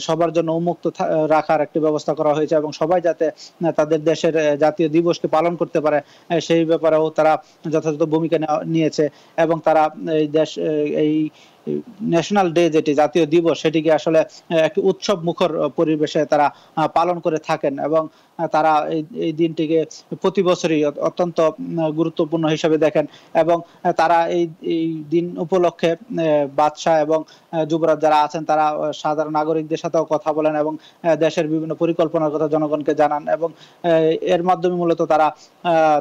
সবার জন্য উন্মুক্ত রাখার একটি ব্যবস্থা করা হয়েছে এবং সবাই যাতে তাদের দেশের জাতীয় দিবসকে পালন করতে পারে সেই ব্যাপারেও তারা যথাযথ ভূমিকা নিয়েছে এবং তারা এই দেশ এই ন্যাশনাল ডে যেটি, জাতীয় দিবস, সেটিকে আসলে একটি উৎসব মুখর পরিবেশে তারা পালন করে থাকেন এবং তারা এই দিনটিকে প্রতি বছরই অত্যন্ত গুরুত্বপূর্ণ হিসেবে দেখেন এবং তারা এই এই দিন উপলক্ষে বাদশাহ এবং যুবরাজ যারা আছেন, তারা সাধারণ নাগরিকদের সাথেও কথা বলেন এবং দেশের বিভিন্ন পরিকল্পনার কথা জনগণকে জানান এবং এর মাধ্যমে মূলত তারা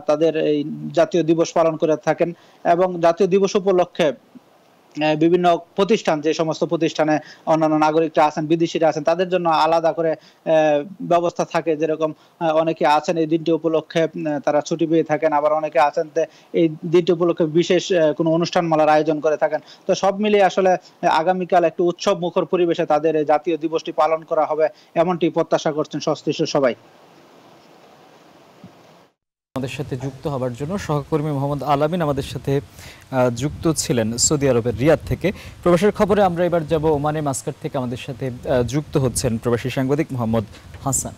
তাদের এই জাতীয় দিবস পালন করে থাকেন এবং জাতীয় দিবস উপলক্ষে বিভিন্ন প্রতিষ্ঠান, যে সমস্ত প্রতিষ্ঠানে অন্যান্য নাগরিকরা আছেন, বিদেশিরা আছেন, তাদের জন্য আলাদা করে ব্যবস্থা থাকে। যেরকম অনেকে আছেন এই দিনটি উপলক্ষে তারা ছুটি পেয়ে থাকেন, আবার অনেকে আছেন এই দিনটি উপলক্ষে বিশেষ কোনো অনুষ্ঠান মালার আয়োজন করে থাকেন। তো সব মিলিয়ে আসলে আগামীকাল একটু উৎসব মুখর পরিবেশে তাদের জাতীয় দিবসটি পালন করা হবে, এমনটি প্রত্যাশা করছেন সংশ্লিষ্ট সবাই। আমাদের সাথে যুক্ত হবার জন্য সহকর্মী মোহাম্মদ আলামিন আমাদের সাথে যুক্ত ছিলেন সৌদি আরবের রিয়াদ থেকে। প্রবাসের খবরে আমরা এবার যাব ওমানে মাস্কাট থেকে আমাদের সাথে যুক্ত হচ্ছেন প্রবাসী সাংবাদিক মোহাম্মদ হাসান।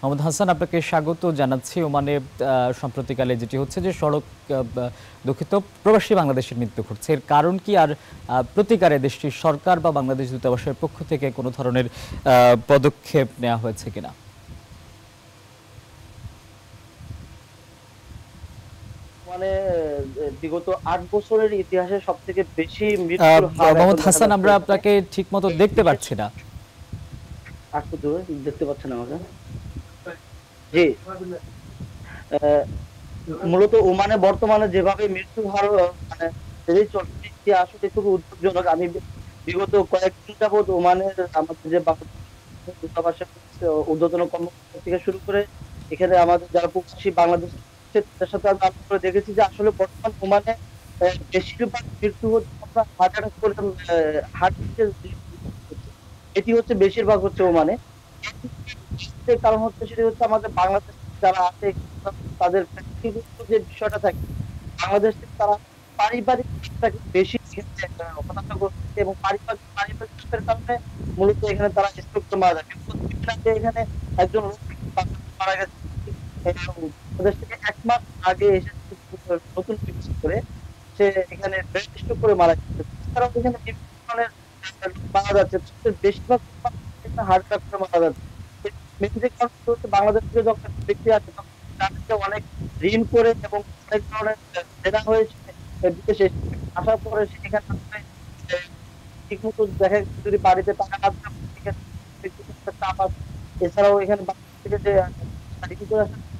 মোহাম্মদ হাসান আপনাকে স্বাগত জানাচ্ছি ওমানে আহ, সম্প্রতিকালে যেটি হচ্ছে যে সড়ক দুঃখিত প্রবাসী বাংলাদেশের মৃত্যু ঘটছে। এর কারণ কি? আর প্রতিকারে দেশটির সরকার বা বাংলাদেশ দূতাবাসের পক্ষ থেকে কোনো ধরনের পদক্ষেপ নেওয়া হয়েছে কিনা? মানে বিগত আট বছরের ইতিহাসে সব থেকে বেশি মৃত্যুর হার মোহাম্মদ হাসান আমরা আপনাকে ঠিক মতো দেখতে পাচ্ছি না। একটু দূরে দেখতে পাচ্ছেন আমাকে? জি। মূলত ওমানে বর্তমানে যেভাবে মৃত্যুর হার মানে এটি আসলে খুবই উদ্বেগজনক। আমি বিগত কয়েকদিন যাবৎ ওমানের আমাদের যে দূতাবাসের ঊর্ধ্বতন কর্মকর্তা থেকে শুরু করে এখানে আমাদের যারা প্রবাসী বাংলাদেশ আছে, তাদের সাথে আমি আলাপ করে দেখেছি যে আসলে বর্তমান ওমানে বেশিরভাগ মৃত্যু হচ্ছে আপনার হার্ট করে হার্ট এটি হচ্ছে বেশিরভাগ হচ্ছে ওমানে কারণ হচ্ছে সেটি হচ্ছে আমাদের বাংলাদেশ যারা আছে তাদের যে বিষয়টা থাকে বাংলাদেশ থেকে তারা পারিবারিক বেশি এবং পারিবারিক পারিবারিক কারণে মূলত এখানে তারা স্ট্রোক মারা যায়। এখানে একজন মারা গেছে। বাংলাদেশ থেকে এক মাস আগে এসে নতুন চিকিৎসা করে। সে এখানে ব্রেন স্ট্রোক করে মারা গেছে। এছাড়াও এখানে বিভিন্ন ধরনের মারা যাচ্ছে। বেশিরভাগ হার্ট অ্যাটাক করে মারা যাচ্ছে। মেন যে কারণ হচ্ছে বাংলাদেশ থেকে যখন ব্যক্তি আছে তখন তাদেরকে অনেক ঋণ করে এবং অনেক ধরনের দেনা হয়েছে বিদেশে। আসার পরে সেখানে আসলে, আহ, ঠিক মতো দেখা যদি বাড়িতে টাকা না আছে। এছাড়াও এখানে বাংলাদেশ থেকে যে করে আসে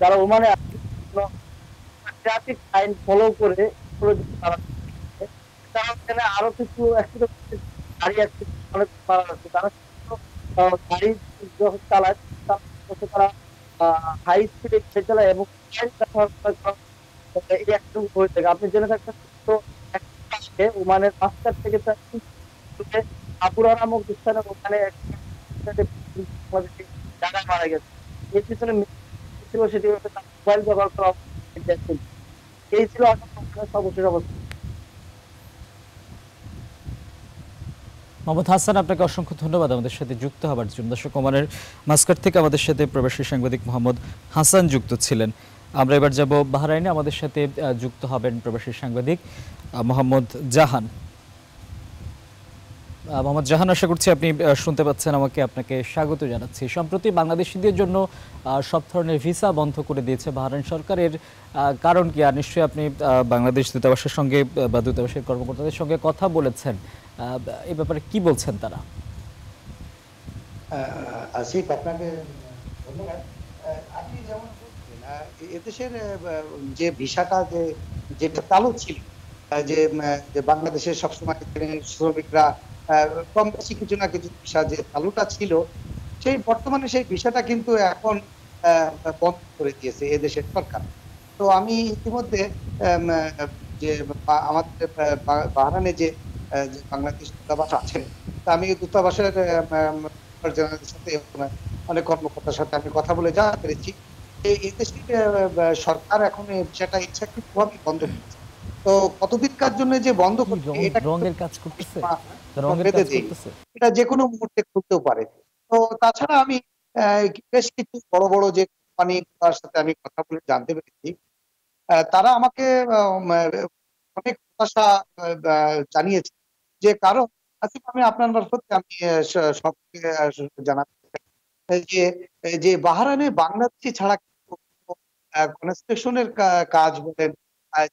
যারা ওমানে ট্রাফিক আইন ফলো করে তারা আরও কিছু গাড়ি যখন চালায় তারা হাই স্পিডে গাড়ি চালায় এবং হয়ে আপনি জেনে থাকবেন তো ওমানের মাস্টার থেকে আপুরা নামক স্থানে ওখানে মারা গেছে এর পিছনে ছিল সেটি হচ্ছে মোবাইল ব্যবহার করা এই ছিল সর্বশেষ অবস্থা। মোহাম্মদ হাসান, আপনাকে অসংখ্য ধন্যবাদ আমাদের সাথে যুক্ত হবার জন্য। দর্শক, ওমানের মাস্কাট থেকে আমাদের সাথে প্রবাসী সাংবাদিক মোহাম্মদ হাসান যুক্ত ছিলেন। আমরা এবার যাব বাহরাইনে। আমাদের সাথে যুক্ত হবেন প্রবাসী সাংবাদিক মোহাম্মদ জাহান। মোহাম্মদ জাহান, আশা করছি আপনি শুনতে পাচ্ছেন আমাকে, আপনাকে স্বাগত জানাচ্ছি। সম্প্রতি বাংলাদেশিদের জন্য সব ধরনের ভিসা বন্ধ করে দিয়েছে বাহরাইন সরকারের কারণ কি? আর নিশ্চয়ই আপনি বাংলাদেশ দূতাবাসের সঙ্গে বা দূতাবাসের কর্মকর্তাদের সঙ্গে কথা বলেছেন। এই ব্যাপারে কি বলছেন তারা? আসিফ, আপনাকে এদেশের যে ভিসাটা যে, যেটা চালু ছিল যে বাংলাদেশের সবসময় শ্রমিকরা কম বেশি কিছু না কিছু ভিসা যে চালুটা ছিল সেই বর্তমানে সেই ভিসাটা কিন্তু এখন বন্ধ করে দিয়েছে এদেশের সরকার। তো আমি ইতিমধ্যে যে আমাদের বাহরানে যে বাংলাদেশ দূতাবাস আছে তা আমি দূতাবাসের সাথে অনেক কর্মকর্তার সাথে আমি কথা বলে জানতে পেরেছি যে এই সরকার এখন বিষয়টা ইচ্ছাকৃতভাবে বন্ধ করেছে। তো কতদিনকার জন্য যে বন্ধ করছে এটা রঙের কাজ করতেছে? বেঁধে এটা যে কোনো মুহূর্তে খুলতেও পারে। তো তাছাড়া আমি বেশ কিছু বড় বড় যে কোম্পানি তার সাথে আমি কথা বলে জানতে পেরেছি। তারা আমাকে অনেক হতাশা জানিয়েছে যে কারণ আসিফ আমি আপনার মারফত আমি সবকে জানাতে যে যে বাহারানে বাংলাদেশি ছাড়া কনস্ট্রাকশনের কাজ বলেন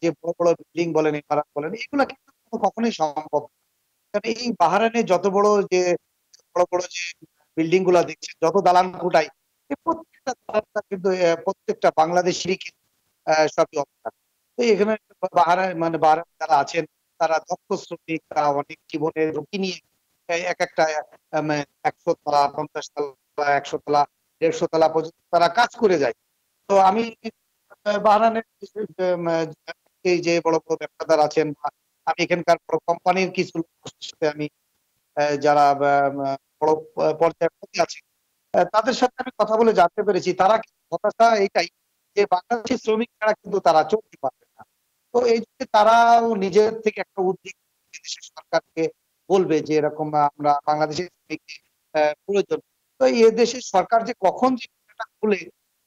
যে বড় বড় বিল্ডিং বলেন ইমারত বলেন এগুলা কিন্তু কখনোই সম্ভব না। কারণ এই বাহারানে যত বড় যে, বড় বড় যে বিল্ডিংগুলা দেখছেন, যত দালান কোটাই প্রত্যেকটা দালানটা কিন্তু প্রত্যেকটা বাংলাদেশেরই কিন্তু সবই তো এখানে বাহারায় মানে বাহারায় যারা আছেন, তারা দক্ষ শ্রমিক, তারা অনেক ঝুঁকি নিয়ে এক একটা একশো তলা, পঞ্চাশ তলা, একশো তলা, দেড়শো তলা পর্যন্ত তারা কাজ করে যায়। তো আমি বাহরানের এই যে বড় বড় ব্যবসাদার আছেন আমি এখানকার বড় কোম্পানির কিছু সাথে আমি যারা বড় পর্যায়ে আছে তাদের সাথে আমি কথা বলে জানতে পেরেছি। তারা হতাশা এটাই যে বাংলাদেশি শ্রমিক ছাড়া কিন্তু তারা চলতে পারবে না। তো এই জন্য তারাও নিজের থেকে একটা উদ্যোগ সরকারকে বলবে যে এরকম আমরা বাংলাদেশের শ্রমিককে আহ, প্রয়োজন। তো এই দেশের সরকার যে কখন যে খুলে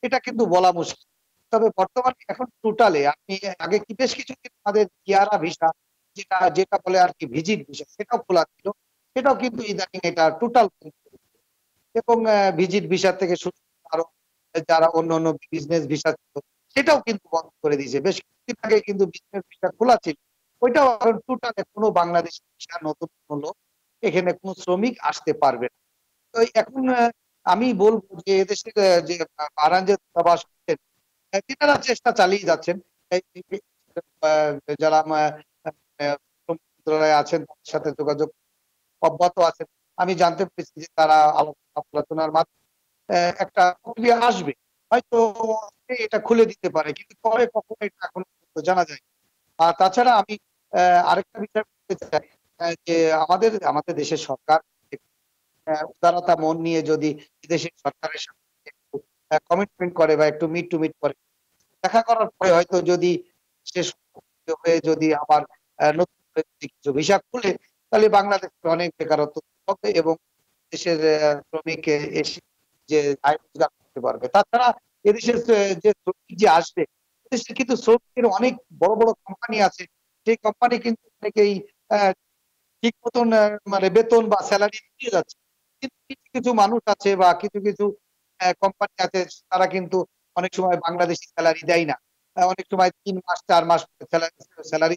এটা কিন্তু বলা মুশকিল। তবে বর্তমানে এখন টোটালে আপনি আগে কি বেশ কিছুদিন আমাদের জিয়ারা ভিসা যেটা যেটা বলে আর কি ভিজিট ভিসা সেটাও খোলা ছিল। সেটাও কিন্তু ইদানিং এটা টোটাল এবং ভিজিট ভিসা থেকে শুরু আরও, যারা অন্য অন্য বিজনেস ভিসা ছিল, সেটাও কিন্তু বন্ধ করে দিয়েছে। বেশ কিছুদিন আগে কিন্তু বিজনেস ভিসা খোলা ছিল। ওইটাও আরও টোটালে কোনো বাংলাদেশ ভিসা নতুন লোক এখানে কোনো শ্রমিক আসতে পারবে না। তো এখন আমি বলব যে এদেশের যে যে দূতাবাস তিনারা চেষ্টা চালিয়ে যাচ্ছেন। যারা মন্ত্রণালয়ে আছেন, তাদের সাথে যোগাযোগ অব্যাহত আছেন আমি জানতে পেরেছি যে তারা আলোচনা আলোচনার মাধ্যমে একটা প্রক্রিয়া আসবে। হয়তো এটা খুলে দিতে পারে, কিন্তু কবে, কখন এটা এখন জানা যায় আর তাছাড়া আমি আরেকটা বিষয় বলতে চাই যে আমাদের আমাদের দেশের সরকার উদারতা মন নিয়ে যদি দেশের সরকারের সাথে কমিটমেন্ট করে বা একটু মিট টু মিট করে, দেখা করার পরে হয়তো যদি শেষ হয়ে যদি আবার কিছু ভিসা খুলে তাহলে বাংলাদেশে অনেক বেকারত্ব হবে এবং দেশের শ্রমিক এসে যে আয় রোজগার করতে পারবে। তাছাড়া এদেশের যে শ্রমিক যে আসবে, এদেশে কিন্তু শ্রমিকের অনেক বড় বড় কোম্পানি আছে। সেই কোম্পানি কিন্তু অনেকেই ঠিক মতন মানে বেতন বা স্যালারি দিয়ে যাচ্ছে। কিন্তু কিছু কিছু মানুষ আছে বা কিছু কিছু কোম্পানি আছে, তারা কিন্তু অনেক সময় বাংলাদেশি স্যালারি দেয় না। অনেক সময় তিন মাস, চার মাস স্যালারি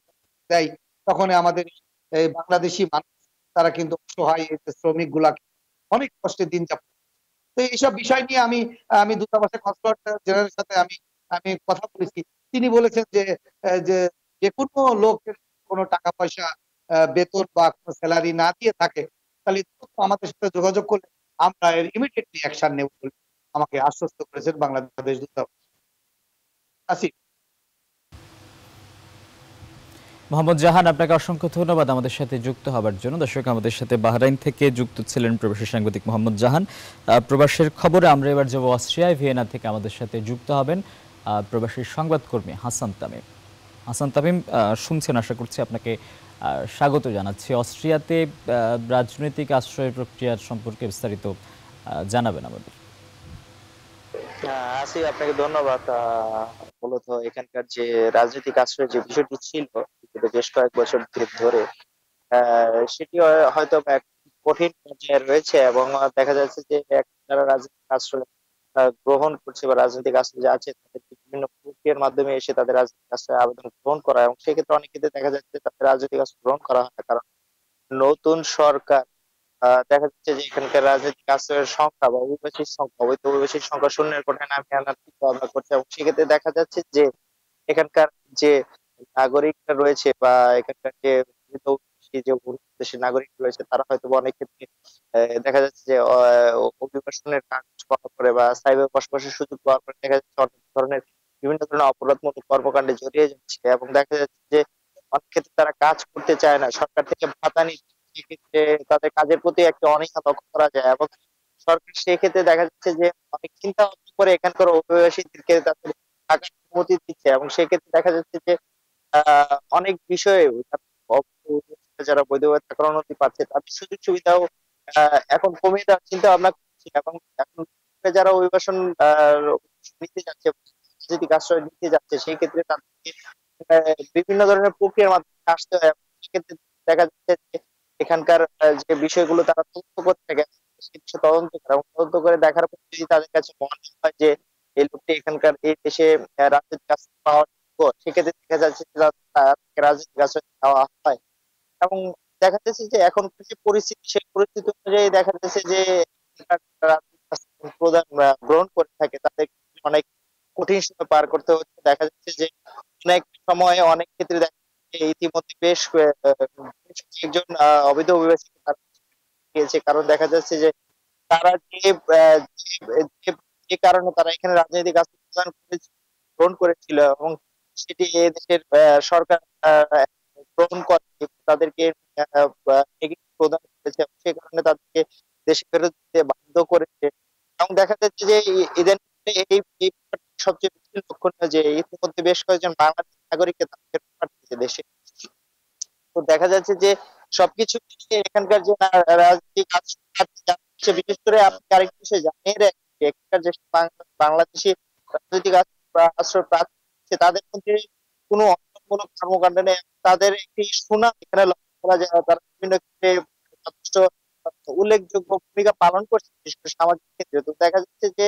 দেয় তখন আমাদের এই বাংলাদেশি মানুষ, তারা কিন্তু অসহায় শ্রমিকগুলা অনেক কষ্টে দিন যাপন তো এইসব বিষয় নিয়ে আমি আমি দূতাবাসের কনসুলেট জেনারেলের সাথে আমি আমি কথা বলেছি। তিনি বলেছেন যে যে কোনো লোকের কোনো টাকা পয়সা বেতন বা কোনো স্যালারি না দিয়ে থাকে, তাহলে আমাদের সাথে যোগাযোগ করলে আমরা এর ইমিডিয়েটলি অ্যাকশন নেব বলে আমাকে আশ্বস্ত করেছেন বাংলাদেশ দূতাবাস। আসি। মোহাম্মদ জাহান, আপনাকে অসংখ্য ধন্যবাদ আমাদের সাথে যুক্ত হবার জন্য। দর্শক, আমাদের সাথে বাহরাইন থেকে যুক্ত ছিলেন প্রবাসী সাংবাদিক মোহাম্মদ জাহান। প্রবাসের খবরে আমরা এবার যাব অস্ট্রিয়ায়। ভিয়েনা থেকে আমাদের সাথে যুক্ত হবেন প্রবাসী সংবাদকর্মী হাসান তামিম। হাসান তামিম শুনছেন, আশা করছি আপনাকে স্বাগত জানাচ্ছি। অস্ট্রিয়াতে রাজনৈতিক আশ্রয় প্রক্রিয়ার সম্পর্কে বিস্তারিত জানাবেন আমাদের। আসি, আপনাকে ধন্যবাদ। মূলত এখানকার যে রাজনৈতিক আশ্রয় যে বিষয়টি ছিল বেশ কয়েক বছর ধরে সেটি হয়- হয়তো এক কঠিন পর্যায়ে রয়েছে এবং দেখা যাচ্ছে যে যারা রাজনৈতিক আশ্রয় গ্রহণ করছে বা রাজনৈতিক আশ্রয় যে আছে, তাদের বিভিন্ন প্রক্রিয়ার মাধ্যমে এসে তাদের রাজনৈতিক আশ্রয় আবেদন গ্রহণ করা এবং সেক্ষেত্রে অনেক ক্ষেত্রে দেখা যাচ্ছে তাদের রাজনৈতিক আশ্রয় গ্রহণ করা হয় কারণ নতুন সরকার দেখা যাচ্ছে যে এখানকার রাজনৈতিক আশ্রয়ের সংখ্যা বা অভিবাসীর সংখ্যা, অবৈধ অভিবাসীর সংখ্যা শূন্যের কোঠায় নামিয়ে আনার চিন্তা ভাবনা করছে? এবং সেক্ষেত্রে দেখা যাচ্ছে যে এখানকার যে নাগরিকরা রয়েছে বা এখানকার যে যে দেশের নাগরিক রয়েছে, তারা হয়তো অনেক ক্ষেত্রে দেখা যাচ্ছে যে অভিবাসনের কাজ করার পরে বা সাইবার বসবাসের সুযোগ পাওয়ার পরে দেখা যাচ্ছে অনেক ধরনের বিভিন্ন ধরনের অপরাধমূলক কর্মকাণ্ডে জড়িয়ে যাচ্ছে। এবং দেখা যাচ্ছে যে অনেক ক্ষেত্রে তারা কাজ করতে চায় না। সরকার থেকে ভাতা নিচ্ছে সেক্ষেত্রে তাদের কাজের প্রতি একটা অনীহা লক্ষ্য করা যায় এবং সরকার সেক্ষেত্রে দেখা যাচ্ছে যে অনেক চিন্তা ভাবনা করে এখানকার অভিবাসীদেরকে তাদের থাকার অনুমতি দিচ্ছে এবং সেক্ষেত্রে দেখা যাচ্ছে যে অনেক বিষয়ে যারা বৈধভাবে থাকার অনুমতি পাচ্ছে তাদের সুযোগ সুবিধাও এখন কমিয়ে দেওয়ার চিন্তা ভাবনা করছে এবং এখন যারা অভিবাসন নিতে যাচ্ছে আশ্রয় নিতে যাচ্ছে সেই ক্ষেত্রে তাদেরকে বিভিন্ন ধরনের প্রক্রিয়ার মাধ্যমে আসতে হয় সেক্ষেত্রে দেখা যাচ্ছে যে এখানকার যে বিষয়গুলো তারা তথ্য করতে গেছে সে তদন্ত করে। এবং তদন্ত করে দেখার পর যদি তাদের কাছে মনে হয় যে এই লোকটি এখানকার এই দেশে আশ্রয় পাওয়ার যোগ্য, সেক্ষেত্রে দেখা যাচ্ছে রাজনৈতিক আশ্রয় দেওয়া হয়। এবং দেখা যাচ্ছে যে এখন যে পরিস্থিতি সেই পরিস্থিতি অনুযায়ী দেখা যাচ্ছে যে প্রদান গ্রহণ করে থাকে। তাদের অনেক কঠিন সময় পার করতে হচ্ছে। দেখা যাচ্ছে যে অনেক সময় অনেক ক্ষেত্রে দেখা ইতিমধ্যে বেশ আহ, অবৈধ অভিবাসী কারণ দেখা যাচ্ছে যে তারা যে যে- কারণে তারা এখানে রাজনৈতিক আশ্রয় গ্রহণ করেছিল এবং সেটি দেশের সরকার গ্রহণ করে তাদেরকে প্রদান করেছে সে কারণে তাদেরকে দেশে ফেরত দিতে বাধ্য করেছে। এবং দেখা যাচ্ছে যে এই এই সবচেয়ে বেশি লক্ষণীয় যে ইতিমধ্যে বেশ কয়েকজন বাংলাদেশ নাগরিককে পাঠিয়েছে দেশে। তো দেখা যাচ্ছে যে সবকিছু এখানকার যে বিশেষ করে আপনি জানিয়ে এখানকার যে বাংলাদেশি রাজনৈতিক আশ্রয়- প্রার্থী তাদের মধ্যে কোনো কর্মকাণ্ড নেই তাদের একটি সুনাম এখানে লক্ষ্য করা যায়। তারা বিভিন্ন ক্ষেত্রে যথেষ্ট উল্লেখযোগ্য ভূমিকা পালন করছে, বিশেষ করে সামাজিক ক্ষেত্রে। তো দেখা যাচ্ছে যে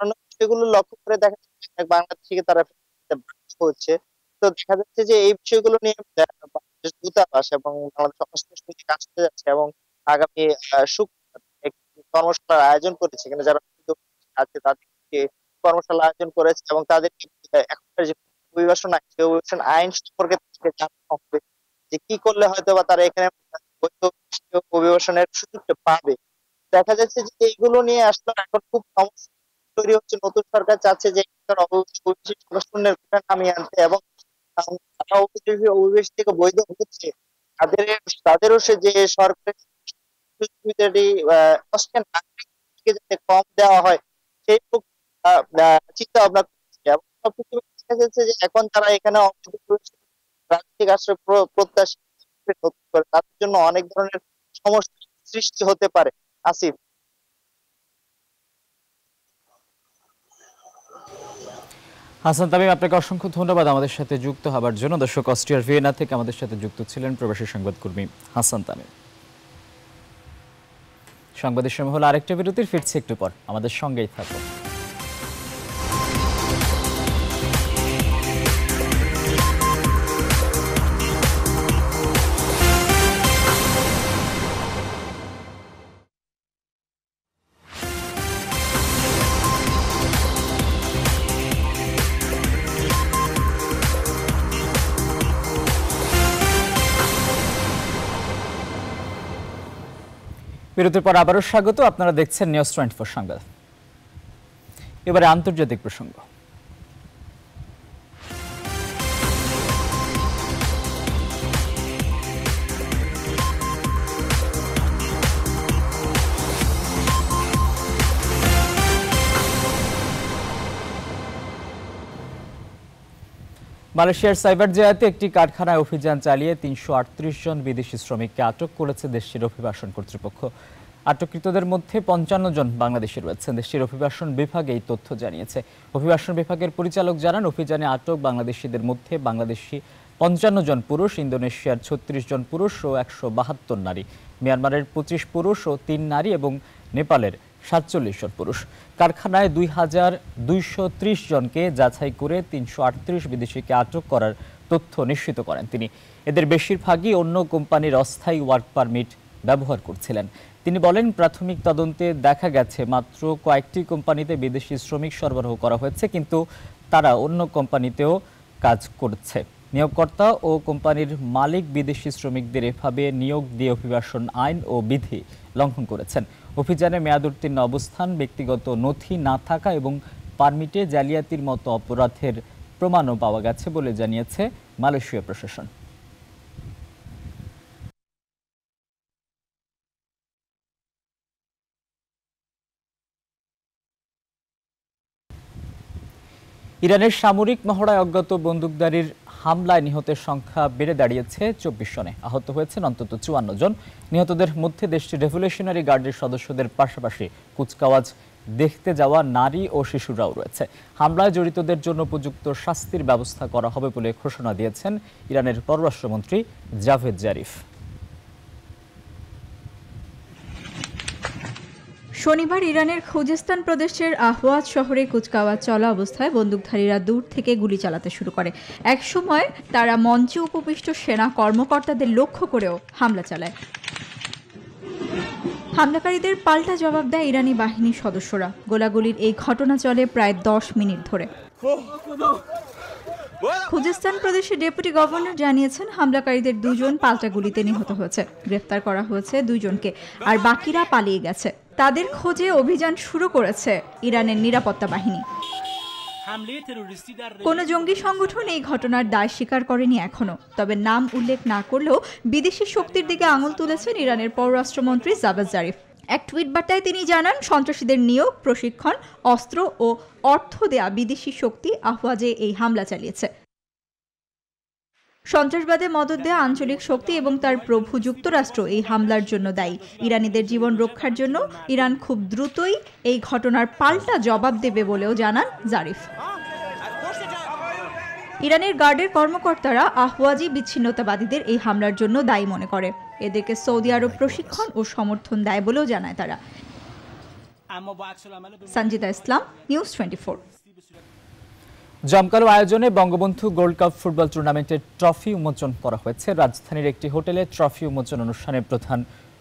অন্য বিষয়গুলো লক্ষ্য করে দেখা যাচ্ছে অনেক বাংলাদেশিকে তারা হচ্ছে। তো দেখা যাচ্ছে যে এই বিষয়গুলো নিয়ে বাংলাদেশ দূতাবাস এবং বাংলাদেশ অস্ত্রশক্তি কাজ করে যাচ্ছে এবং আগামী শুক্রবার একটি কর্মশালার আয়োজন করেছে। এখানে যারা আছে তাদেরকে কর্মশালা আয়োজন করেছে এবং তাদেরকে আহ, এখনকার যে অভিবাসন আইন অভিবাসন আইন সম্পর্কে জানানো হবে যে কি করলে হয়তো বা তারা এখানে অভিবাসনের সুযোগটা পাবে। দেখা যাচ্ছে যে এইগুলো নিয়ে আসলে এখন খুব সমস্যা তৈরি হচ্ছে। নতুন সরকার চাচ্ছে যে ঘটনা নামিয়ে আনতে এবং যারা থেকে বৈধ হচ্ছে। তাদের, তাদেরও সে যে কম দেওয়া হয়, সেই চিন্তা ভাবনা যে এখন তারা এখানে আশ্রয় প্র- প্রত্যাশী তাদের জন্য অনেক ধরনের সমস্যা সৃষ্টি হতে পারে। আসিফ হাসান তামিম, আপনাকে অসংখ্য ধন্যবাদ আমাদের সাথে যুক্ত হবার জন্য। দর্শক, অস্ট্রিয়ার ভিয়েনা থেকে আমাদের সাথে যুক্ত ছিলেন প্রবাসী সংবাদকর্মী হাসান তামিম। সংবাদের সময় হলো আরেকটা বিরতির, ফিরছি একটু পর। আমাদের সঙ্গেই থাকুন। বিরতির পর আবারও স্বাগত। আপনারা দেখছেন নিউজ টোয়েন্টি ফোর সংবাদ। এবারে আন্তর্জাতিক প্রসঙ্গ। মালয়েশিয়ার সাইবার জেয়াতে একটি কারখানায় অভিযান চালিয়ে তিনশো আটত্রিশ জন বিদেশি শ্রমিককে আটক করেছে দেশটির অভিবাসন কর্তৃপক্ষ। আটককৃতদের মধ্যে পঞ্চান্ন জন বাংলাদেশি রয়েছেন। দেশটির অভিবাসন বিভাগ এই তথ্য জানিয়েছে। অভিবাসন বিভাগের পরিচালক জানান, অভিযানে আটক বাংলাদেশিদের মধ্যে বাংলাদেশি পঞ্চান্ন জন পুরুষ, ইন্দোনেশিয়ার ছত্রিশ জন পুরুষ ও একশো বাহাত্তর নারী। মিয়ানমারের পঁচিশ পুরুষ ও তিন নারী এবং নেপালের সাতচল্লিশ জন পুরুষ। কারখানায় দুই হাজার দুইশো ত্রিশ জনকে যাচাই করে তিনশো আটত্রিশ বিদেশিকে আটক করার তথ্য নিশ্চিত করেন তিনি। এদের বেশিরভাগই অন্য কোম্পানির অস্থায়ী ওয়ার্ক পারমিট ব্যবহার করছিলেন। তিনি বলেন, প্রাথমিক তদন্তে দেখা গেছে, মাত্র কয়েকটি কোম্পানিতে বিদেশি শ্রমিক সরবরাহ করা হয়েছে, কিন্তু তারা অন্য কোম্পানিতেও কাজ করছে। নিয়োগকর্তা ও কোম্পানির মালিক বিদেশি শ্রমিকদের এভাবে নিয়োগ দিয়ে অভিবাসন আইন ও বিধি লঙ্ঘন করেছেন। অভিযানে মেয়াদোত্তীর্ণ অবস্থান, ব্যক্তিগত নথি না থাকা এবং পারমিটে জালিয়াতির মতো অপরাধের প্রমাণও পাওয়া গেছে বলে জানিয়েছে মালয়েশিয়া প্রশাসন। ইরানের সামরিক মহড়ায় অজ্ঞাত বন্দুকধারীর হামলায় নিহতের সংখ্যা বেড়ে দাঁড়িয়েছে চব্বিশ জনে। আহত হয়েছেন অন্তত চুয়ান্ন জন। নিহতদের মধ্যে দেশটির রেভলিউশনারি গার্ডের সদস্যদের পাশাপাশি কুচকাওয়াজ, দেখতে যাওয়া নারী ও শিশুরাও রয়েছে। হামলায় জড়িতদের জন্য উপযুক্ত শাস্তির ব্যবস্থা করা হবে বলে ঘোষণা দিয়েছেন ইরানের পররাষ্ট্রমন্ত্রী জাভেদ জারিফ। শনিবার ইরানের খুজিস্তান প্রদেশের আহওয়াজ শহরে কুচকাওয়াজ চলা অবস্থায় বন্দুকধারীরা দূর থেকে গুলি চালাতে শুরু করে। একসময় তারা মঞ্চে উপবিষ্ট সেনা কর্মকর্তাদের লক্ষ্য করেও হামলা চালায়। হামলাকারীদের পাল্টা জবাব দেয় ইরানি বাহিনীর সদস্যরা। গোলাগুলির এই ঘটনা চলে প্রায় দশ মিনিট ধরে। খুজিস্তান প্রদেশের ডেপুটি গভর্নর জানিয়েছেন, হামলাকারীদের দুজন পাল্টা গুলিতে নিহত হয়েছে। গ্রেফতার করা হয়েছে দুজনকে, আর বাকিরা পালিয়ে গেছে। তাদের খোঁজে অভিযান শুরু করেছে ইরানের নিরাপত্তা বাহিনী। কোনো জঙ্গি সংগঠন এই ঘটনার দায় স্বীকার করেনি এখনও, তবে নাম উল্লেখ না করলেও বিদেশি শক্তির দিকে আঙুল তুলেছেন ইরানের পররাষ্ট্রমন্ত্রী জাবাজ জারিফ। এক টুইট বার্তায় তিনি জানান, সন্ত্রাসীদের নিয়োগ, প্রশিক্ষণ, অস্ত্র ও অর্থ দেয়া বিদেশি শক্তি আহওয়াজে এই হামলা চালিয়েছে। সন্ত্রাসবাদে মদত দেয়া আঞ্চলিক শক্তি এবং তার প্রভু যুক্তরাষ্ট্র এই হামলার জন্য দায়ী। ইরানিদের জীবন রক্ষার জন্য ইরান খুব দ্রুতই এই ঘটনার পাল্টা জবাব দেবে বলেও জানান জারিফ। ইরানের গার্ডের কর্মকর্তারা আহওয়াজি বিচ্ছিন্নতাবাদীদের এই হামলার জন্য দায়ী মনে করে। এদেরকে সৌদি আরব প্রশিক্ষণ ও সমর্থন দেয় বলেও জানায় তারা। সঞ্জিতা ইসলাম, নিউজ টোয়েন্টি জমকালো আয়োজনে বঙ্গবন্ধু গোল্ড কাপ ফুটবল টুর্নামেন্টের ট্রফি উন্মোচন করা হয়েছে। রাজধানীর একটি হোটেলে ট্রফি উন্মোচন অনুষ্ঠানে প্রধান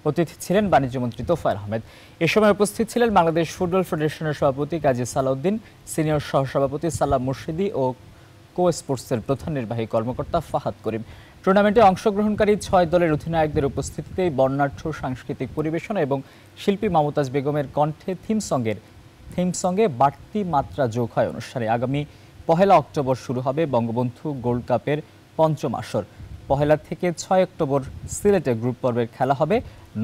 অতিথি ছিলেন বাণিজ্যমন্ত্রী তোফায়েল আহমেদ। এ সময় উপস্থিত ছিলেন বাংলাদেশ ফুটবল ফেডারেশনের সভাপতি কাজী সালাউদ্দিন, সিনিয়র সহসভাপতি সালাম মুর্শিদি ও কো স্পোর্টসের প্রধান নির্বাহী কর্মকর্তা ফাহাদ করিম। টুর্নামেন্টে অংশগ্রহণকারী ছয় দলের অধিনায়কদের উপস্থিতিতে বর্ণাঢ্য সাংস্কৃতিক পরিবেশনা এবং শিল্পী মমতাজ বেগমের কণ্ঠে থিম সঙ্গের থিম সঙ্গে বাড়তি মাত্রা যোগ হয় অনুষ্ঠানে। আগামী পহেলা অক্টোবর শুরু হবে বঙ্গবন্ধু গোল্ড কাপের পঞ্চম আসর। পহেলা থেকে ছয় অক্টোবর সিলেটে গ্রুপ পর্বের খেলা হবে।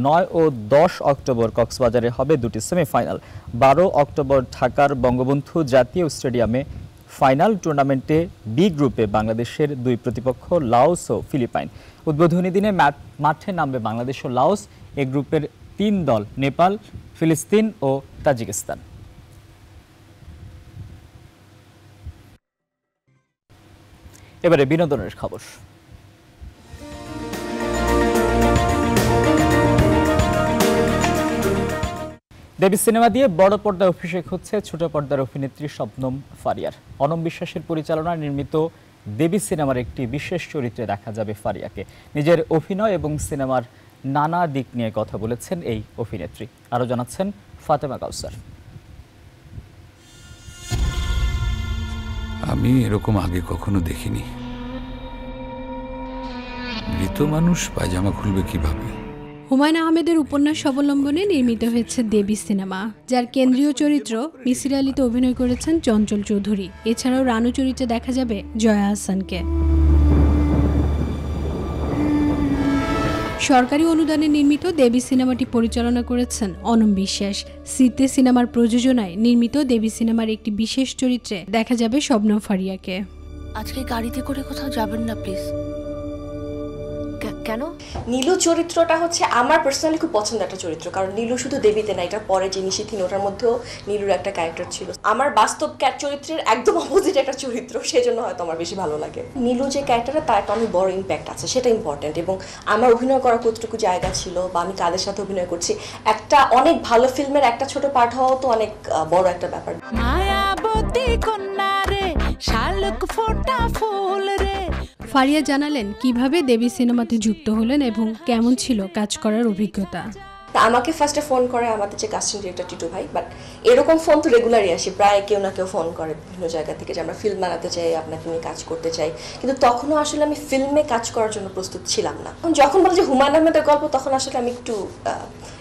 নয় ও দশ অক্টোবর কক্সবাজারে হবে দুটি সেমিফাইনাল। বারো অক্টোবর ঢাকার বঙ্গবন্ধু জাতীয় স্টেডিয়ামে ফাইনাল টুর্নামেন্টে বি গ্রুপে বাংলাদেশের দুই প্রতিপক্ষ লাওস ও ফিলিপাইন। উদ্বোধনী দিনে মাঠে নামবে বাংলাদেশ ও লাওস। এ গ্রুপের তিন দল, নেপাল, ফিলিস্তিন ও তাজিকিস্তান। এবারে বিনোদনের খবর। দেবী সিনেমা দিয়ে বড় পর্দায় অভিষেক হচ্ছে ছোট পর্দার অভিনেত্রী শবনম ফারিয়ার। অনম বিশ্বাসের পরিচালনায় নির্মিত দেবী সিনেমার একটি বিশেষ চরিত্রে দেখা যাবে ফারিয়াকে। নিজের অভিনয় এবং সিনেমার নানা দিক নিয়ে কথা বলেছেন এই অভিনেত্রী। আরও জানাচ্ছেন ফাতেমা কাউসার। আমি এরকম আগে কখনো দেখিনি। মৃত মানুষ পায়জামা খুলবে কীভাবে? হুমায়ুন আহমেদের উপন্যাস অবলম্বনে নির্মিত হয়েছে দেবী সিনেমা, যার কেন্দ্রীয় চরিত্র মিসির আলীতে অভিনয় করেছেন চঞ্চল চৌধুরী। এছাড়াও রানু চরিত্রে দেখা যাবে জয়া হাসানকে। সরকারি অনুদানে নির্মিত দেবী সিনেমাটি পরিচালনা করেছেন অনম বিশ্বাস। সিতে সিনেমার প্রযোজনায় নির্মিত দেবী সিনেমার একটি বিশেষ চরিত্রে দেখা যাবে স্বপ্ন ফারিয়াকে। আজকে গাড়িতে করে কোথাও যাবেন না, প্লিজ। কেন? নীলু চরিত্রটা হচ্ছে আমার পার্সোনালি খুব পছন্দের একটা চরিত্র কারণ নীলু শুধু দেবীতে না এটার পরে যে নিশিথিন ওটার মধ্যেও নীলুর একটা ক্যারেক্টার ছিল। আমার বাস্তব ক্যাট চরিত্রের একদম অপোজিট একটা চরিত্র সেজন্য হয়তো আমার বেশি ভালো লাগে। নীলু যে ক্যারেক্টারটা তার একটা অনেক বড় ইম্প্যাক্ট আছে সেটা ইম্পর্টেন্ট এবং আমার অভিনয় করার কতটুকু জায়গা ছিল বা আমি কাদের সাথে অভিনয় করছি একটা অনেক ভালো ফিল্মের একটা ছোট পার্ট হওয়াও তো অনেক বড় একটা ব্যাপার। মায়াবতী কন্যা রে শালুক ফোটা ফুল। ফারিয়া জানালেন কীভাবে দেবী সিনেমাতে যুক্ত হলেন এবং কেমন ছিল কাজ করার অভিজ্ঞতা। আমাকে ফার্স্টে ফোন করে আমাদের যে কাস্টিং ডিরেক্টর টিটু ভাই বাট এরকম ফোন তো রেগুলারই আসে, প্রায় কেউ না কেউ ফোন করে বিভিন্ন জায়গা থেকে যে আমরা ফিল্ম বানাতে চাই, আপনাকে নিয়ে কাজ করতে চাই। কিন্তু তখনও আসলে আমি ফিল্মে কাজ করার জন্য প্রস্তুত ছিলাম না। যখন বলে যে হুমায়ুন আহমেদের গল্প, তখন আসলে আমি একটু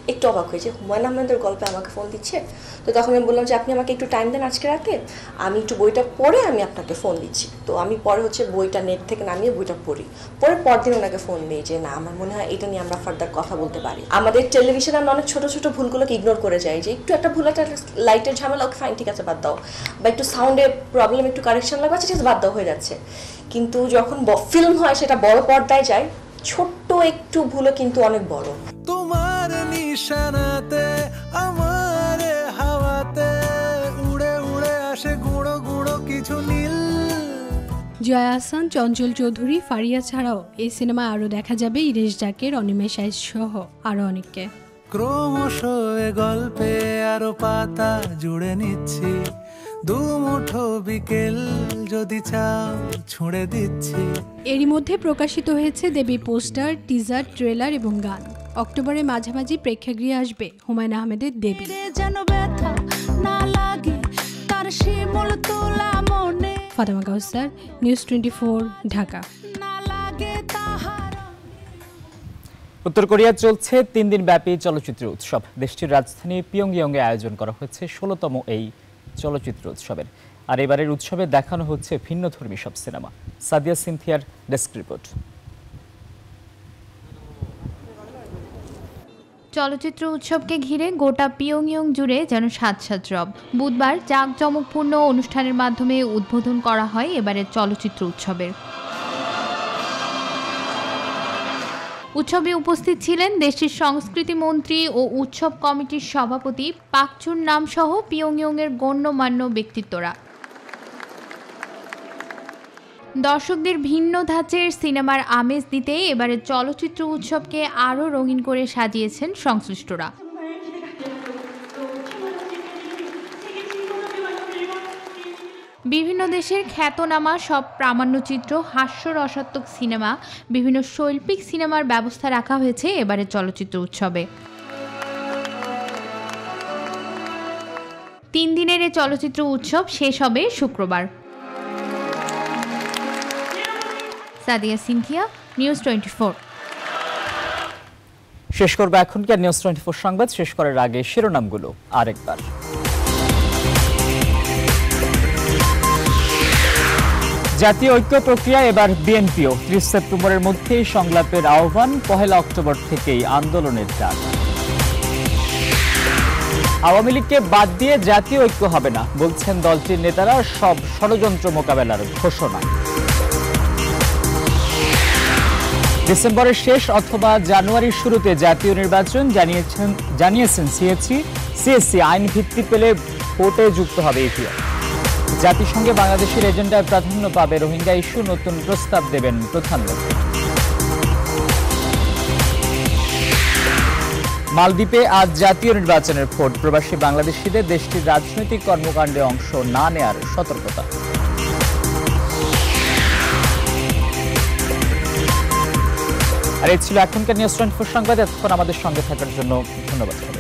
একটু অবাক হয়েছে। হুমায়ুন আহমেদের গল্পে আমাকে ফোন দিচ্ছে। তো তখন আমি বললাম যে, আপনি আমাকে একটু টাইম দেন আজকে রাতে। আমি একটু বইটা পড়ে আমি আপনাকে ফোন দিচ্ছি। তো আমি পরে হচ্ছে বইটা নেট থেকে নামিয়ে বইটা পড়ি। পরে পরদিন ওনাকে ফোন দিই যে, না, আমার মনে হয় এটা নিয়ে আমরা ফার্দার কথা বলতে পারি। আমাদের টেলিভিশনে আমরা অনেক ছোট ছোট ভুলগুলোকে ইগনোর করে যাই যে, একটু একটা ভুল একটা লাইটের ঝামেলা ওকে ফাইন ঠিক আছে, বাদ দাও। বা একটু সাউন্ডে প্রবলেম একটু কারেকশন লাগবে আচ্ছা ঠিক আছে, বাদ দাও, হয়ে যাচ্ছে। কিন্তু যখন ফিল্ম হয়, সেটা বড় পর্দায় যায় ছোট্ট একটু ভুলও কিন্তু অনেক বড়। তোমার নিশানাতে আমার হাওয়াতে উড়ে উড়ে আসে গুঁড়ো গুঁড়ো কিছু নীল। জয়া আহসান চঞ্চল চৌধুরী ফারিয়া ছাড়াও এই সিনেমায় আরও দেখা যাবে ইরেশ জাকের অনিমেষ আইস সহ আরও অনেককে। ক্রমশ এ গল্পে আরও পাতা জুড়ে নিচ্ছি। দুমুঠো বিকেল যদি চাও ছুঁড়ে দিচ্ছি। এরই মধ্যে প্রকাশিত হয়েছে দেবী পোস্টার টিজার ট্রেলার এবং গান। অক্টোবরের মাঝামাঝি প্রেক্ষাগৃহে আসবে হুমায়ুন আহমেদের দেবী। যেন ব্যথা না লাগে তার শিমুল তোলা মনে। Fatema Kausar news twenty Dhaka. না লাগে তাহার। উত্তর কোরিয়া চলছে তিন দিন ব্যাপী চলচ্চিত্র উৎসব। দেশটির রাজধানী পিয়ংইয়ংয়ে আয়োজন করা হয়েছে ষোলোতম এই চলচ্চিত্র উৎসবের। আর এবারের উৎসবে দেখানো হচ্ছে ভিন্নধর্মী সব সিনেমা। সাদিয়া সিনথিয়ার ডেস্ক রিপোর্ট। চলচ্চিত্র উৎসবকে ঘিরে গোটা পিয়ংইয়ং জুড়ে যেন সাত সাত রব। বুধবার জাঁকজমকপূর্ণ অনুষ্ঠানের মাধ্যমে উদ্বোধন করা হয় এবারের চলচ্চিত্র উৎসবের। উৎসবে উপস্থিত ছিলেন দেশটির সংস্কৃতি মন্ত্রী ও উৎসব কমিটির সভাপতি পাকচুর নাম সহ পিয়ংইয়ংয়ের গণ্যমান্য ব্যক্তিত্বরা। দর্শকদের ভিন্ন ধাঁচের সিনেমার আমেজ দিতে এবারে চলচ্চিত্র উৎসবকে আরও রঙিন করে সাজিয়েছেন সংশ্লিষ্টরা। বিভিন্ন দেশের খ্যাতনামা সব প্রামাণ্যচিত্র, হাস্যরসাত্মক সিনেমা, বিভিন্ন শৈল্পিক সিনেমার ব্যবস্থা রাখা হয়েছে এবারের চলচ্চিত্র উৎসবে। তিন দিনের এই চলচ্চিত্র উৎসব শেষ হবে শুক্রবার। Sadia Synthia news twenty four শেষ করব এখনকার নিউজ টোয়েন্টি ফোর সংবাদ। শেষ করার আগে শিরোনামগুলো আরেকবার। জাতীয় ঐক্য প্রক্রিয়া এবার বিএনপিও। ত্রিশ সেপ্টেম্বরের মধ্যেই সংলাপের আহ্বান, পহেলা অক্টোবর থেকেই আন্দোলনের ডাক। আওয়ামী লীগকে বাদ দিয়ে জাতীয় ঐক্য হবে না, বলছেন দলটির নেতারা সব ষড়যন্ত্র মোকাবেলার ঘোষণা। ডিসেম্বরের শেষ অথবা জানুয়ারির শুরুতে জাতীয় নির্বাচন জানিয়েছেন জানিয়েছেন সিএসি সিএসসি আইন ভিত্তি পেলে ভোটে যুক্ত হবে ইভিএম জাতিসংঘে বাংলাদেশের এজেন্ডায় প্রাধান্য পাবে রোহিঙ্গা ইস্যু, নতুন প্রস্তাব দেবেন প্রধানমন্ত্রী। মালদ্বীপে আজ জাতীয় নির্বাচনের ভোট। প্রবাসী বাংলাদেশিদের দেশটির রাজনৈতিক কর্মকাণ্ডে অংশ না নেয়ার সতর্কতা। আর এই ছিল এখনকার নিউজ টোয়েন্টি ফোর সংবাদ। এতক্ষণ আমাদের সঙ্গে থাকার জন্য ধন্যবাদ